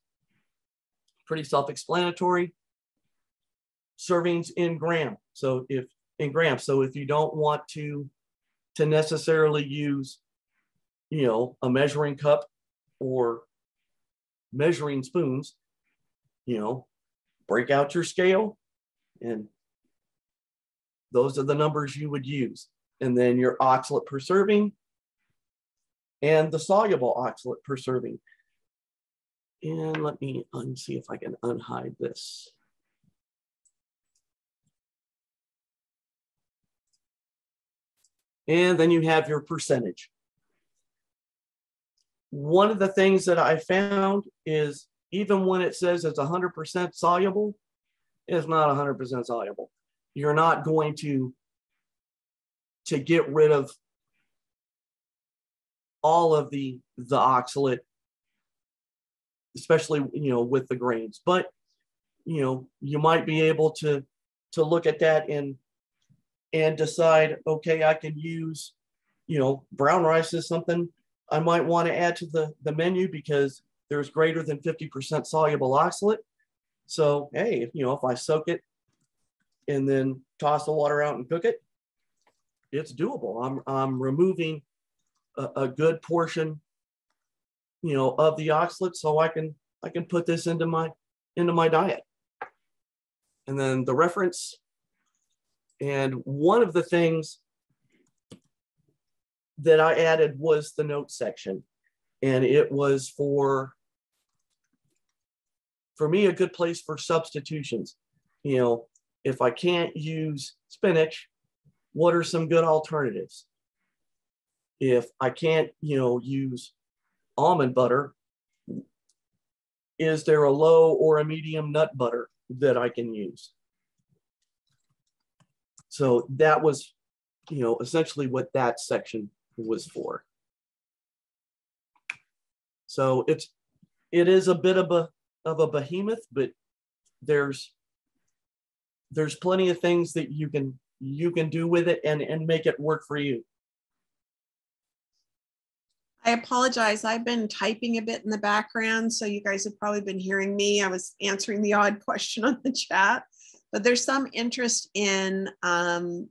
pretty self-explanatory. Servings in gram. So if in grams. So if you don't want to to necessarily use, you know, a measuring cup or measuring spoons, you know, break out your scale and those are the numbers you would use. And then your oxalate per serving and the soluble oxalate per serving. And let me see if I can unhide this. And then you have your percentage. One of the things that I found is even when it says it's 100% soluble, it's not 100% soluble. You're not going to, to get rid of all of the, the oxalate especially you know with the grains. But you know you might be able to to look at that and and decide okay I can use you know brown rice is something I might want to add to the the menu because there's greater than 50% soluble oxalate. So hey, you know if I soak it and then toss the water out and cook it, it's doable. I'm I'm removing a, a good portion you know, of the oxalate so I can I can put this into my into my diet. And then the reference. And one of the things that I added was the note section. And it was for for me a good place for substitutions. You know, if I can't use spinach, what are some good alternatives? If I can't, you know, use almond butter, is there a low or a medium nut butter that I can use? So that was, you know, essentially what that section was for. So it's, it is a bit of a, of a behemoth, but there's, there's plenty of things that you can, you can do with it and, and make it work for you. I apologize. I've been typing a bit in the background, so you guys have probably been hearing me. I was answering the odd (laughs) question on the chat, but there's some interest in um,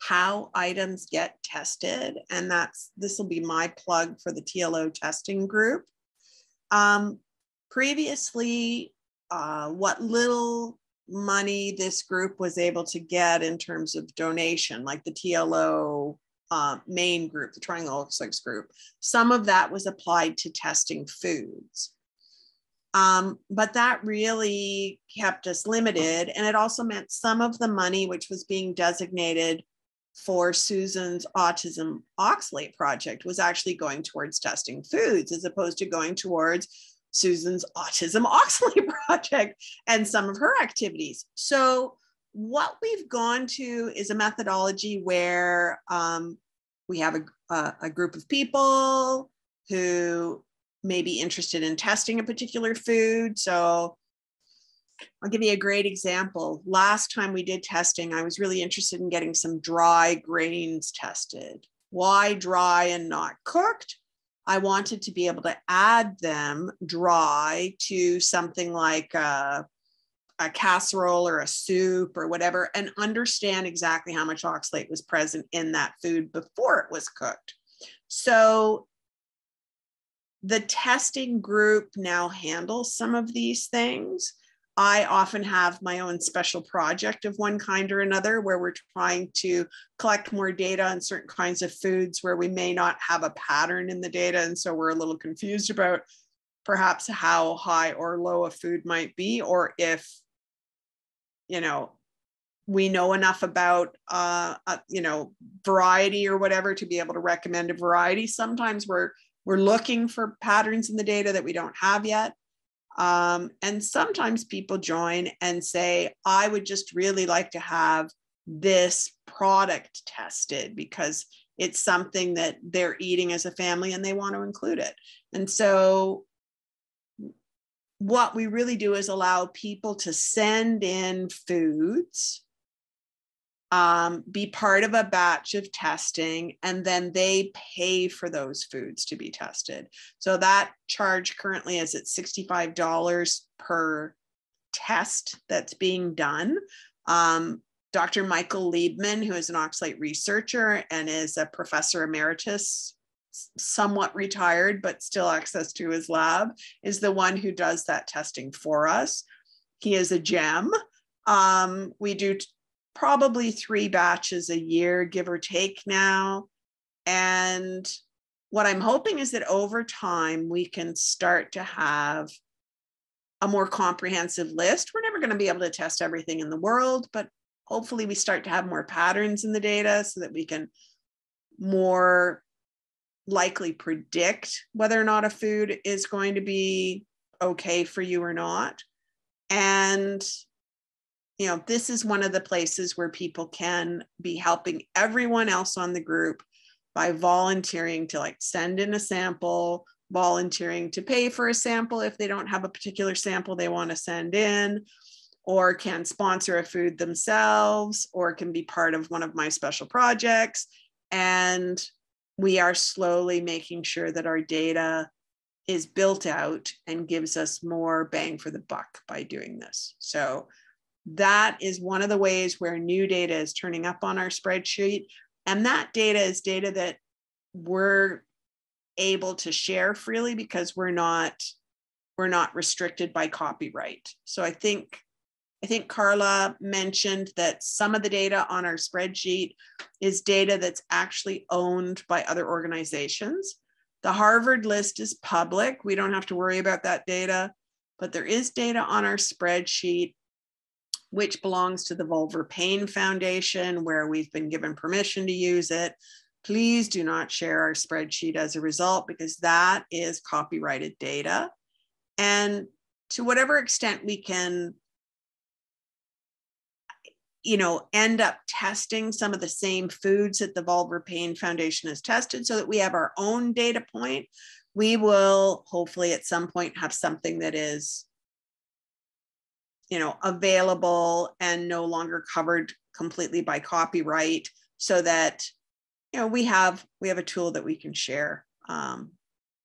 how items get tested, and that's this will be my plug for the TLO testing group. Um, previously, uh, what little money this group was able to get in terms of donation, like the TLO uh, main group, the Triangle Six group, some of that was applied to testing foods. Um, but that really kept us limited. And it also meant some of the money, which was being designated for Susan's autism oxalate project, was actually going towards testing foods as opposed to going towards Susan's autism (laughs) oxalate project and some of her activities. So what we've gone to is a methodology where um, we have a, a, a group of people who may be interested in testing a particular food. So I'll give you a great example. Last time we did testing, I was really interested in getting some dry grains tested. Why dry and not cooked? I wanted to be able to add them dry to something like uh, a casserole or a soup or whatever and understand exactly how much oxalate was present in that food before it was cooked. So the testing group now handles some of these things. I often have my own special project of one kind or another where we're trying to collect more data on certain kinds of foods where we may not have a pattern in the data. And so we're a little confused about perhaps how high or low a food might be, or if you know we know enough about uh, uh, you know variety or whatever to be able to recommend a variety sometimes we're we're looking for patterns in the data that we don't have yet Um, and sometimes people join and say, I would just really like to have this product tested because it's something that they're eating as a family and they want to include it. And so what we really do is allow people to send in foods um, be part of a batch of testing, and then they pay for those foods to be tested. So that charge currently is at $65 per test that's being done. Um, Dr. Michael Liebman, who is an oxalate researcher and is a professor emeritus, somewhat retired, but still access to his lab, is the one who does that testing for us. He is a gem. Um, we do probably three batches a year, give or take now. And what I'm hoping is that over time, we can start to have a more comprehensive list. We're never going to be able to test everything in the world, but hopefully we start to have more patterns in the data so that we can more likely predict whether or not a food is going to be okay for you or not. And you know, this is one of the places where people can be helping everyone else on the group by volunteering to like send in a sample, volunteering to pay for a sample if they don't have a particular sample they want to send in, or can sponsor a food themselves, or can be part of one of my special projects. And we are slowly making sure that our data is built out and gives us more bang for the buck by doing this. So that is one of the ways where new data is turning up on our spreadsheet. And that data is data that we're able to share freely because we're not we're not restricted by copyright. So I think I think Karla mentioned that some of the data on our spreadsheet is data that's actually owned by other organizations. The Harvard list is public. We don't have to worry about that data, but there is data on our spreadsheet which belongs to the Vulvar Pain Foundation, where we've been given permission to use it. Please do not share our spreadsheet as a result because that is copyrighted data. And to whatever extent we can you know, end up testing some of the same foods that the Vulvar Pain Foundation has tested so that we have our own data point. We will hopefully at some point have something that is you know available and no longer covered completely by copyright so that you know we have we have a tool that we can share um,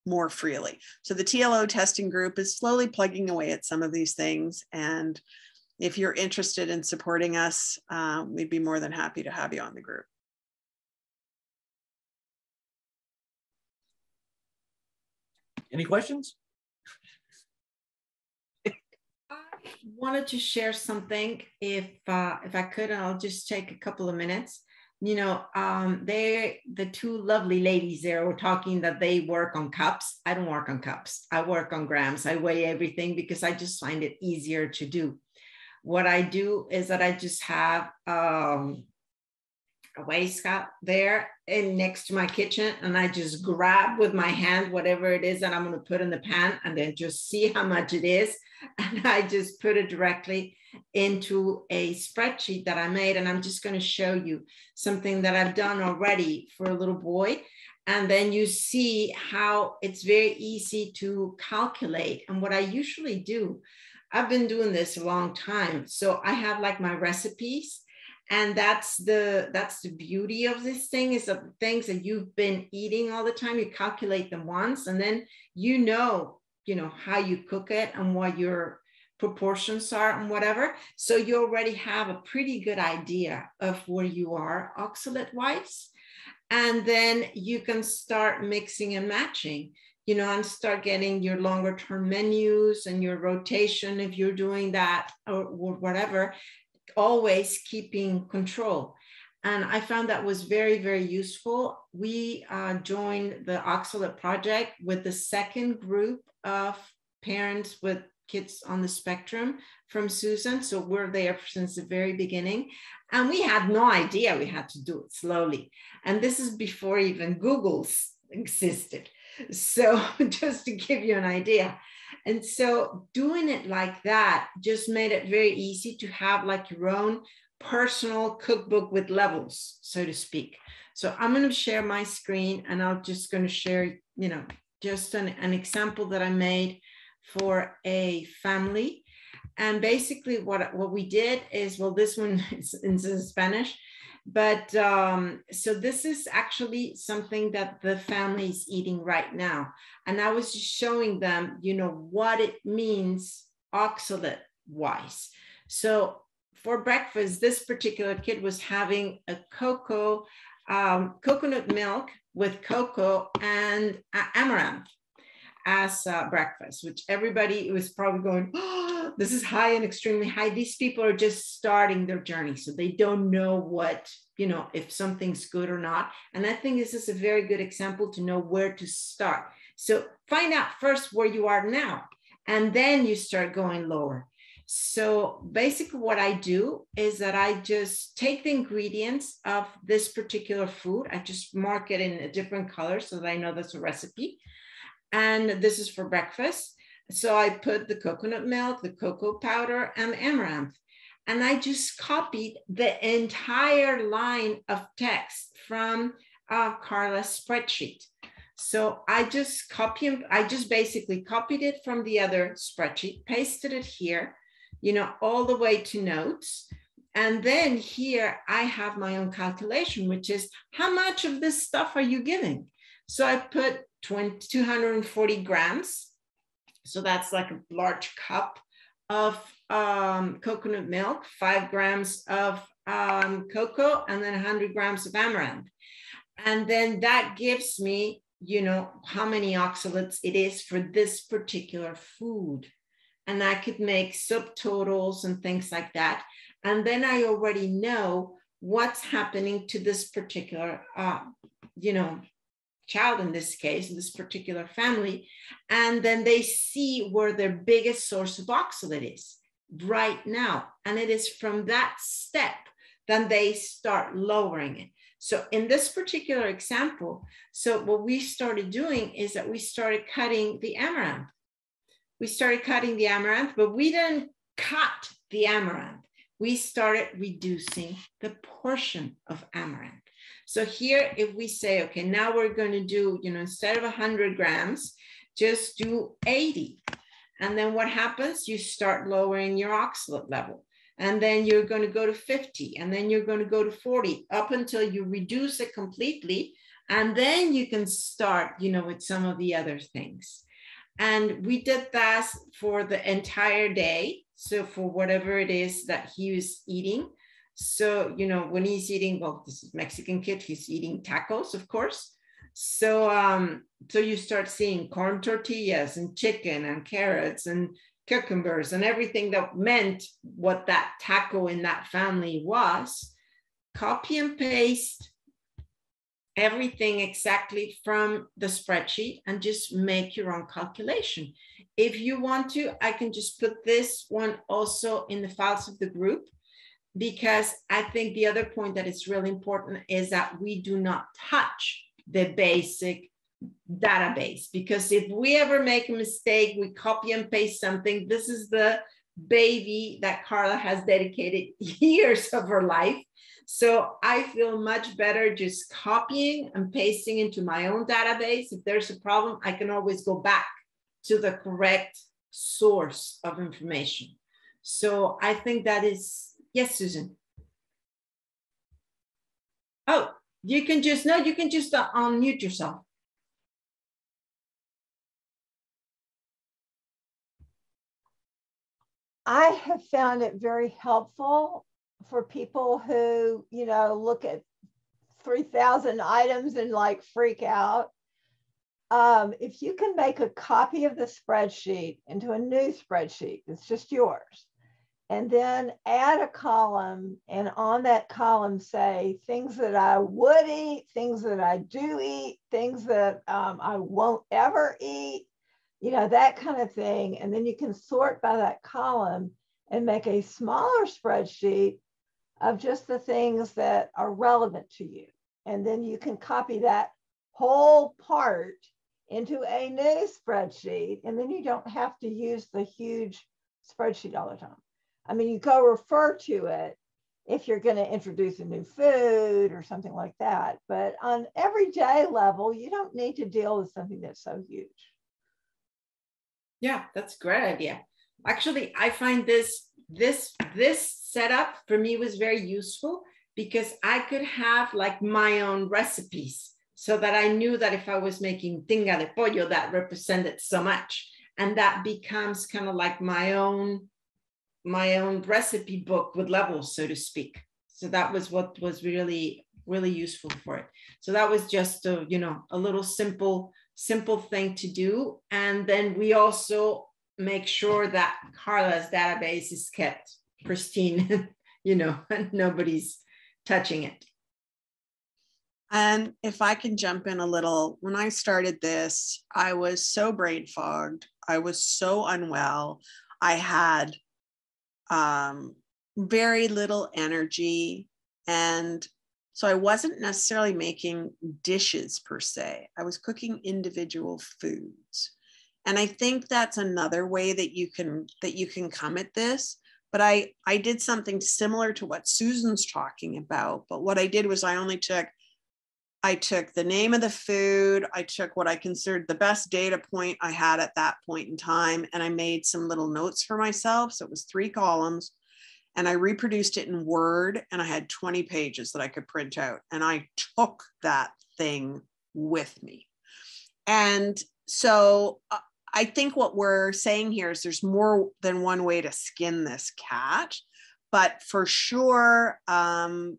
more freely. So the tlo testing group is slowly plugging away at some of these things. And if you're interested in supporting us uh, we'd be more than happy to have you on the group. Any questions wanted to share something if uh, if I could, and I'll just take a couple of minutes. You know, um, they the two lovely ladies there were talking that they work on cups. I don't work on cups. I work on grams. I weigh everything because I just find it easier to do. What I do is that I just have um, a waistcoat there and next to my kitchen and I just grab with my hand whatever it is that I'm going to put in the pan and then just see how much it is. (laughs) And I just put it directly into a spreadsheet that I made and I'm just going to show you something that I've done already for a little boy. And then you see how it's very easy to calculate. And what I usually do I've been doing this a long time. So I have like my recipes and that's the that's the beauty of this thing is of things that you've been eating all the time. You calculate them once and then you know you know how you cook it and what your proportions are and whatever. So you already have a pretty good idea of where you are oxalate wise and then you can start mixing and matching you know and start getting your longer term menus and your rotation if you're doing that or, or whatever always keeping control. And I found that was very, very useful. We uh, joined the Oxalate Project with the second group of parents with kids on the spectrum from Susan. So we're there since the very beginning. And we had no idea we had to do it slowly. And this is before even Google's existed. So (laughs) just to give you an idea. And so doing it like that just made it very easy to have like your own personal cookbook with levels, so to speak. So I'm going to share my screen and I'm just going to share, you know, just an, an example that I made for a family. And basically what, what we did is, well, this one (laughs) is in Spanish, but um, so this is actually something that the family is eating right now. And I was just showing them, you know, what it means oxalate wise. So for breakfast, this particular kid was having a cocoa, um, coconut milk with cocoa and amaranth as uh, breakfast, which everybody was probably going, (gasps) oh, this is high and extremely high. These people are just starting their journey. So they don't know what, you know, if something's good or not. And I think this is a very good example to know where to start. So find out first where you are now, and then you start going lower. So basically, what I do is that I just take the ingredients of this particular food. I just mark it in a different color so that I know that's a recipe. And this is for breakfast. So I put the coconut milk, the cocoa powder, and amaranth. And I just copied the entire line of text from uh, Karla's spreadsheet. So I just copied, I just basically copied it from the other spreadsheet, pasted it here, you know, all the way to notes. And then here I have my own calculation, which is how much of this stuff are you giving? So I put 20, 240 grams. So that's like a large cup of um, coconut milk, five grams of um, cocoa, and then 100 grams of amaranth. And then that gives me, you know, how many oxalates it is for this particular food. And I could make subtotals and things like that. And then I already know what's happening to this particular, uh, you know, child in this case, in this particular family, and then they see where their biggest source of oxalate is right now. And it is from that step then they start lowering it. So in this particular example, so what we started doing is that we started cutting the amaranth. We started cutting the amaranth, but we didn't cut the amaranth. We started reducing the portion of amaranth. So here, if we say, okay, now we're going to do, you know, instead of 100 grams, just do 80. And then what happens? You start lowering your oxalate level. And then you're going to go to 50. And then you're going to go to 40 up until you reduce it completely. And then you can start, you know, with some of the other things. And we did that for the entire day. So for whatever it is that he was eating. So, you know, when he's eating, well, this is Mexican kid, he's eating tacos, of course. So, um, so you start seeing corn tortillas and chicken and carrots and cucumbers and everything that meant what that taco in that family was. Copy and paste everything exactly from the spreadsheet and just make your own calculation. If you want to, I can just put this one also in the files of the group because I think the other point that is really important is that we do not touch the basic database because if we ever make a mistake, we copy and paste something. This is the baby that Karla has dedicated (laughs) years of her life. So I feel much better just copying and pasting into my own database. If there's a problem, I can always go back to the correct source of information. So I think that is Yes, Susan. Oh, you can just, no, you can just uh, unmute yourself. I have found it very helpful for people who, you know, look at 3,000 items and like freak out. Um, if you can make a copy of the spreadsheet into a new spreadsheet, it's just yours and then add a column and on that column say things that I would eat, things that I do eat, things that um, I won't ever eat, you know, that kind of thing. And then you can sort by that column and make a smaller spreadsheet of just the things that are relevant to you. And then you can copy that whole part into a new spreadsheet. And then you don't have to use the huge spreadsheet all the time. I mean, you go refer to it if you're going to introduce a new food or something like that. But on everyday level, you don't need to deal with something that's so huge. Yeah, that's a great idea. Actually, I find this this this setup for me was very useful because I could have like my own recipes so that I knew that if I was making tinga de pollo, that represented so much. And that becomes kind of like my own my own recipe book with levels, so to speak. So that was what was really, really useful for it. So that was just a, you know, a little simple, simple thing to do. And then we also make sure that Karla's database is kept pristine, (laughs) you know, (laughs) nobody's touching it. And if I can jump in a little, when I started this, I was so brain fogged. I was so unwell. I had um, very little energy. And so I wasn't necessarily making dishes per se, I was cooking individual foods. And I think that's another way that you can that you can come at this. But I I did something similar to what Susan's talking about. But what I did was I only took I took the name of the food, I took what I considered the best data point I had at that point in time, and I made some little notes for myself. So it was three columns, and I reproduced it in Word, and I had 20 pages that I could print out. And I took that thing with me. And so uh, I think what we're saying here is there's more than one way to skin this cat. But for sure, um,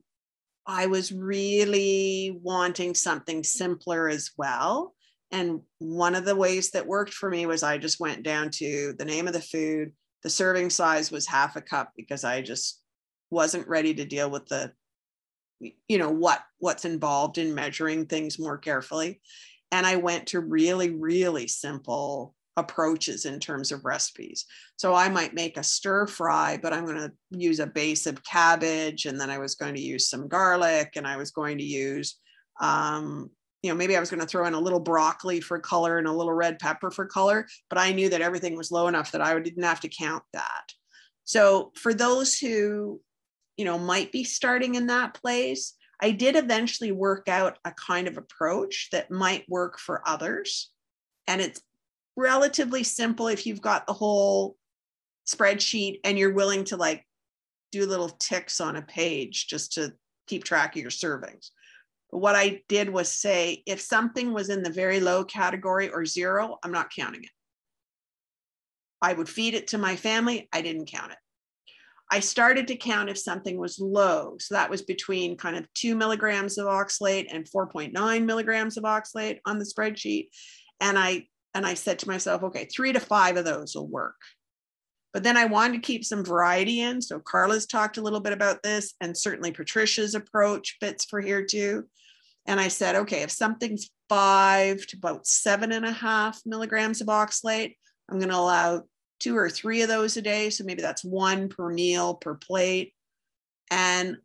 I was really wanting something simpler as well. And one of the ways that worked for me was I just went down to the name of the food. The serving size was half a cup because I just wasn't ready to deal with the, you know, what what's involved in measuring things more carefully. And I went to really, really simple approaches in terms of recipes. So I might make a stir fry, but I'm going to use a base of cabbage, and then I was going to use some garlic, and I was going to use, um, you know, maybe I was going to throw in a little broccoli for color and a little red pepper for color, but I knew that everything was low enough that I didn't have to count that. So for those who, you know, might be starting in that place, I did eventually work out a kind of approach that might work for others. And it's relatively simple if you've got the whole spreadsheet and you're willing to like do little ticks on a page just to keep track of your servings. But what I did was say if something was in the very low category or zero, I'm not counting it. I would feed it to my family. I didn't count it. I started to count if something was low. So that was between kind of two milligrams of oxalate and 4.9 milligrams of oxalate on the spreadsheet. And I and I said to myself, okay, three to five of those will work. But then I wanted to keep some variety in. So Karla's talked a little bit about this, and certainly Patricia's approach fits for here too. And I said, okay, if something's five to about seven and a half milligrams of oxalate, I'm going to allow two or three of those a day. So maybe that's one per meal per plate. And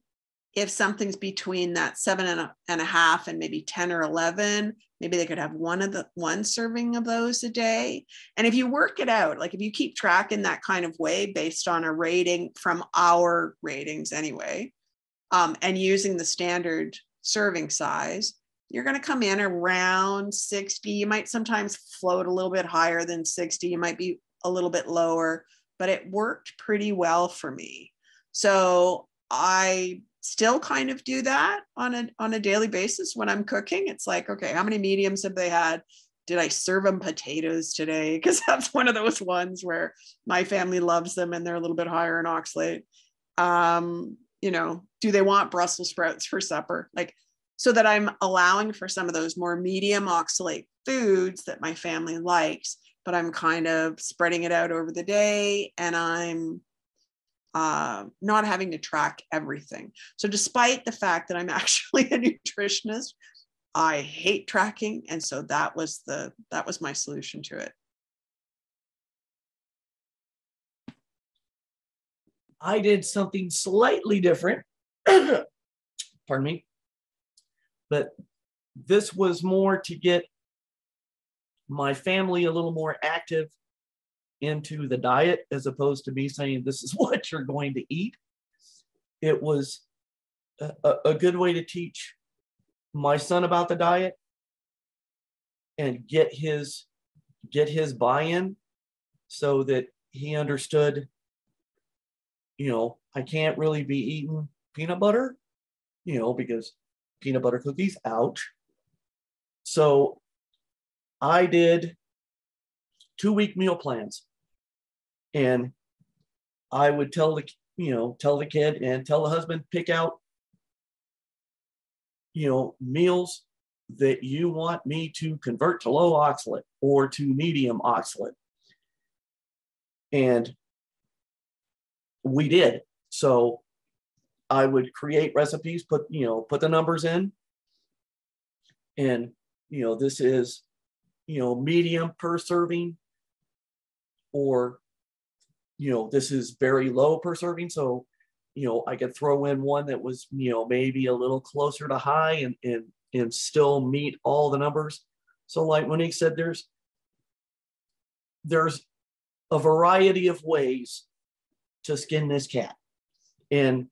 if something's between that seven and a, and a half and maybe 10 or 11 maybe they could have one of the one serving of those a day. And if you work it out like if you keep track in that kind of way based on a rating from our ratings anyway um, and using the standard serving size you're going to come in around 60 you might sometimes float a little bit higher than 60 you might be a little bit lower but it worked pretty well for me. So i still kind of do that on a on a daily basis when I'm cooking. It's like, okay, how many mediums have they had? Did I serve them potatoes today? (laughs) Because that's one of those ones where my family loves them and they're a little bit higher in oxalate. Um, you know, do they want Brussels sprouts for supper? Like, so that I'm allowing for some of those more medium oxalate foods that my family likes, but I'm kind of spreading it out over the day and I'm uh, not having to track everything. So, despite the fact that I'm (laughs) actually a nutritionist, I hate tracking, and so that was the that was my solution to it. I did something slightly different. (coughs) Pardon me. But this was more to get my family a little more active into the diet as opposed to me saying this is (laughs) what you're going to eat. It was a, a good way to teach my son about the diet and get his get his buy-in so that he understood you know i can't really be eating peanut butter you know because peanut butter cookies ouch so i did two week meal plans and i would tell the you know tell the kid and tell the husband pick out you know meals that you want me to convert to low oxalate or to medium oxalate. And we did. So I would create recipes, put, you know, put the numbers in. And, you know, this is, you know, medium per serving or, you know, this is very low per serving. So, you know, I could throw in one that was, you know, maybe a little closer to high and, and and still meet all the numbers. So like Monique said, there's there's a variety of ways to skin this cat. And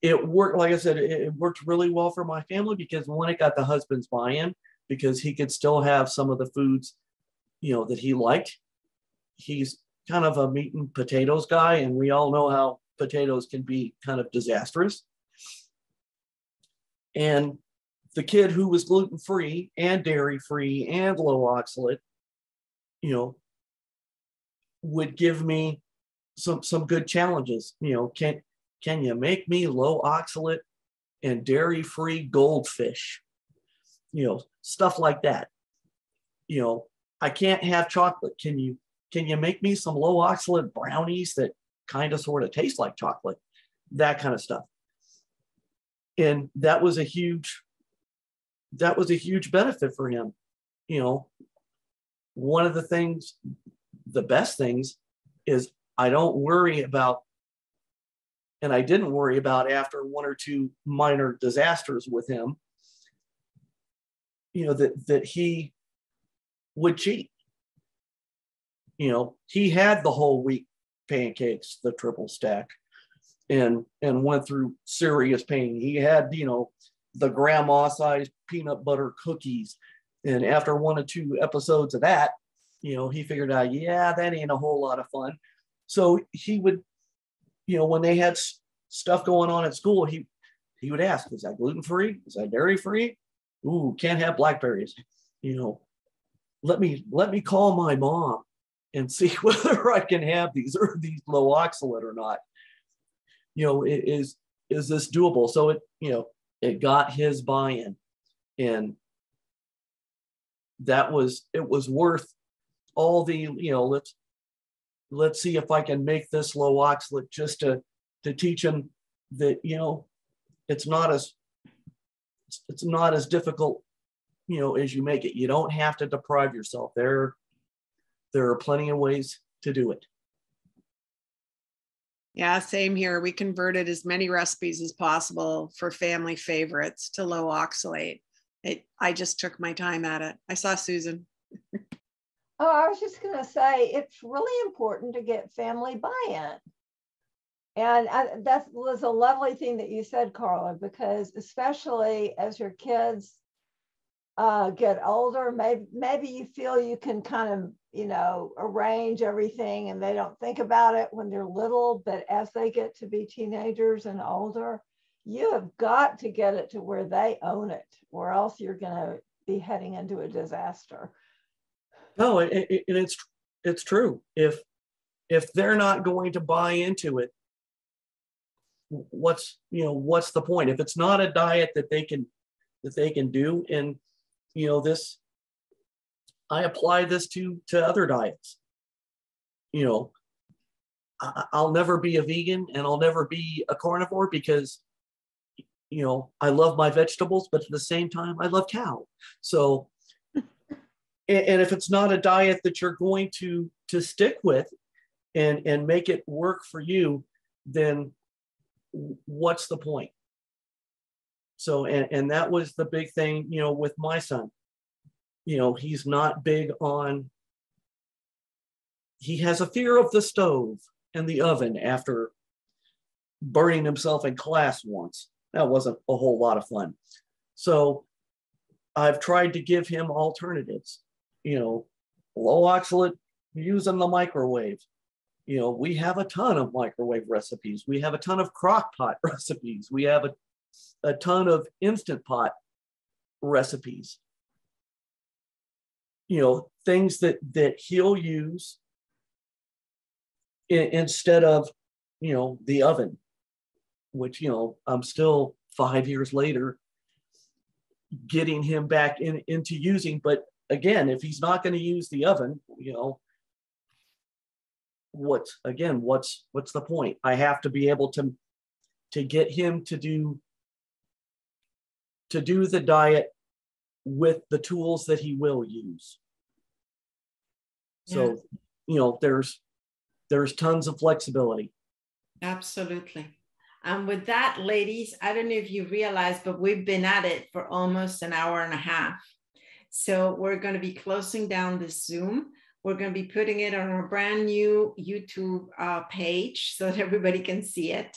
it worked, like I said, it, worked really well for my family because when it got the husband's buy-in, because he could still have some of the foods, you know, that he liked. He's kind of a meat and potatoes guy, and we all know how potatoes can be kind of disastrous. And the kid who was gluten free and dairy free and low oxalate, you know, would give me some some good challenges. You know, can can you make me low oxalate and dairy free goldfish? You know, stuff like that. You know, I can't have chocolate. Can you can you make me some low oxalate brownies that kind of sort of taste like chocolate? That kind of stuff. And that was a huge that was a huge benefit for him. You know, one of the things, the best things is I don't worry about, and I didn't worry about after one or two minor disasters with him, you know, that, that he would cheat. You know, he had the whole week pancakes, the triple stack, and and went through serious pain. He had, you know, the grandma sized peanut butter cookies. And after one or two episodes of that, you know, he figured out, yeah, that ain't a whole lot of fun. So he would, you know, when they had stuff going on at school, he he would ask, is that gluten free? Is that dairy free? Ooh, can't have blackberries. You know, let me let me call my mom and see (laughs) whether I can have these or these low oxalate or not. You know, is is this doable? So it, you know, it got his buy-in and that was it was worth all the you know let's let's see if i can make this low oxalate just to to teach him that you know it's not as it's not as difficult you know as you make it you don't have to deprive yourself there there are plenty of ways to do it yeah, same here. We converted as many recipes as possible for family favorites to low oxalate. It, I just took my time at it. I saw Susan. oh, I was just going to say it's really important to get family buy-in. And I, that was a lovely thing that you said, Karla, because especially as your kids uh, get older, maybe maybe you feel you can kind of you know arrange everything, and they don't think about it when they're little. But as they get to be teenagers and older, you have got to get it to where they own it, or else you're going to be heading into a disaster. No, it, it, it's it's true. If if they're not going to buy into it, what's you know what's the point? If it's not a diet that they can that they can do, and you know, this, I apply this to, to other diets. You know, I, I'll never be a vegan and I'll never be a carnivore because, you know, I love my vegetables, but at the same time, I love cow. So, (laughs) and, and if it's not a diet that you're going to to stick with and and make it work for you then what's the point so, and, and that was the big thing, you know, with my son. You know, he's not big on, he has a fear of the stove and the oven after burning himself in class once. That wasn't a whole lot of fun. So I've tried to give him alternatives, you know, low oxalate, using the microwave. You know, we have a ton of microwave recipes. We have a ton of crock pot (laughs) recipes. We have a, a ton of instant pot recipes. You know, things that that he'll use in, instead of, you know, the oven, which, you know, I'm still five years later getting him back in, into using. But again, if he's not going to use the oven, you know, what's again, what's what's the point? I have to be able to to get him to do to do the diet with the tools that he will use. So, yeah. you know, there's there's tons of flexibility. Absolutely. And with that, ladies, I don't know if you realize, but we've been at it for almost an hour and a half. So we're going to be closing down this Zoom. We're going to be putting it on our brand new YouTube uh, page so that everybody can see it.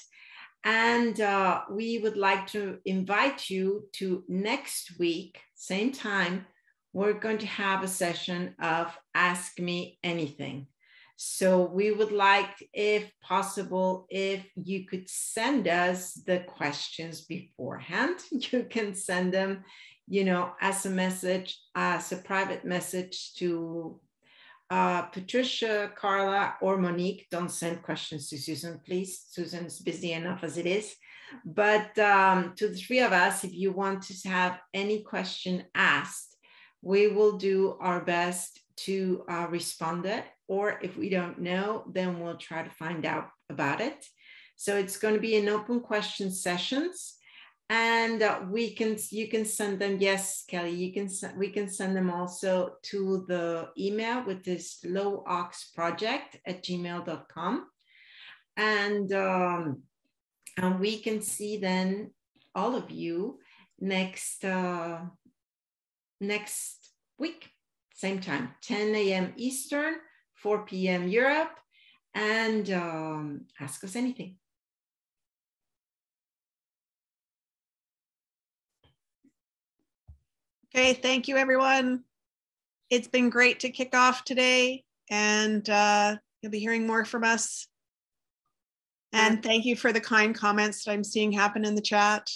And uh, we would like to invite you to next week, same time, we're going to have a session of Ask Me Anything. So we would like, if possible, if you could send us the questions beforehand. (laughs) You can send them, you know, as a message, as a private message to uh, Patricia, Karla, or Monique. Don't send questions to Susan, please. Susan's busy enough as it is. But um, to the three of us, if you want to have any question asked, we will do our best to uh, respond it or if we don't know, then we'll try to find out about it. So it's going to be an open question sessions and uh, we can you can send them yes kelly you can we can send them also to the email with this low ox project at gmail.com and um, and we can see then all of you next uh, next week same time 10 a.m eastern 4 p.m. Europe, and um, ask us anything. Okay, thank you, everyone. It's been great to kick off today, and uh, you'll be hearing more from us. And thank you for the kind comments that I'm seeing happen in the chat.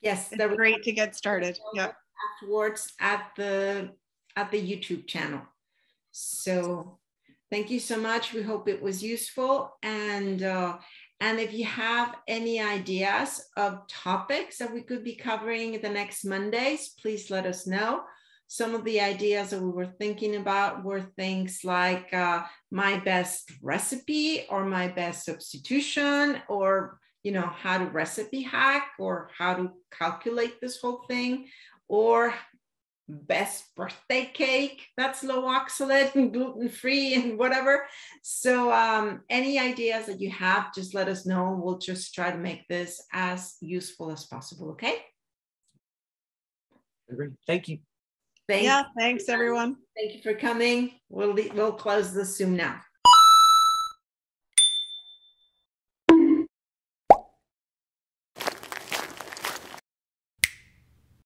Yes, they're great to get started. Yep. Afterwards at the at the YouTube channel. So thank you so much. We hope it was useful. And, uh, and if you have any ideas of topics that we could be covering the next Mondays, please let us know. Some of the ideas that we were thinking about were things like uh, my best recipe or my best substitution or you know how to recipe hack or how to calculate this whole thing or best birthday cake that's low oxalate (laughs) and gluten free and whatever. So, um, any ideas that you have, just let us know. We'll just try to make this as useful as possible. Okay. Thank you. Thank yeah, thanks everyone. Thank you for coming. We'll we'll close the Zoom now.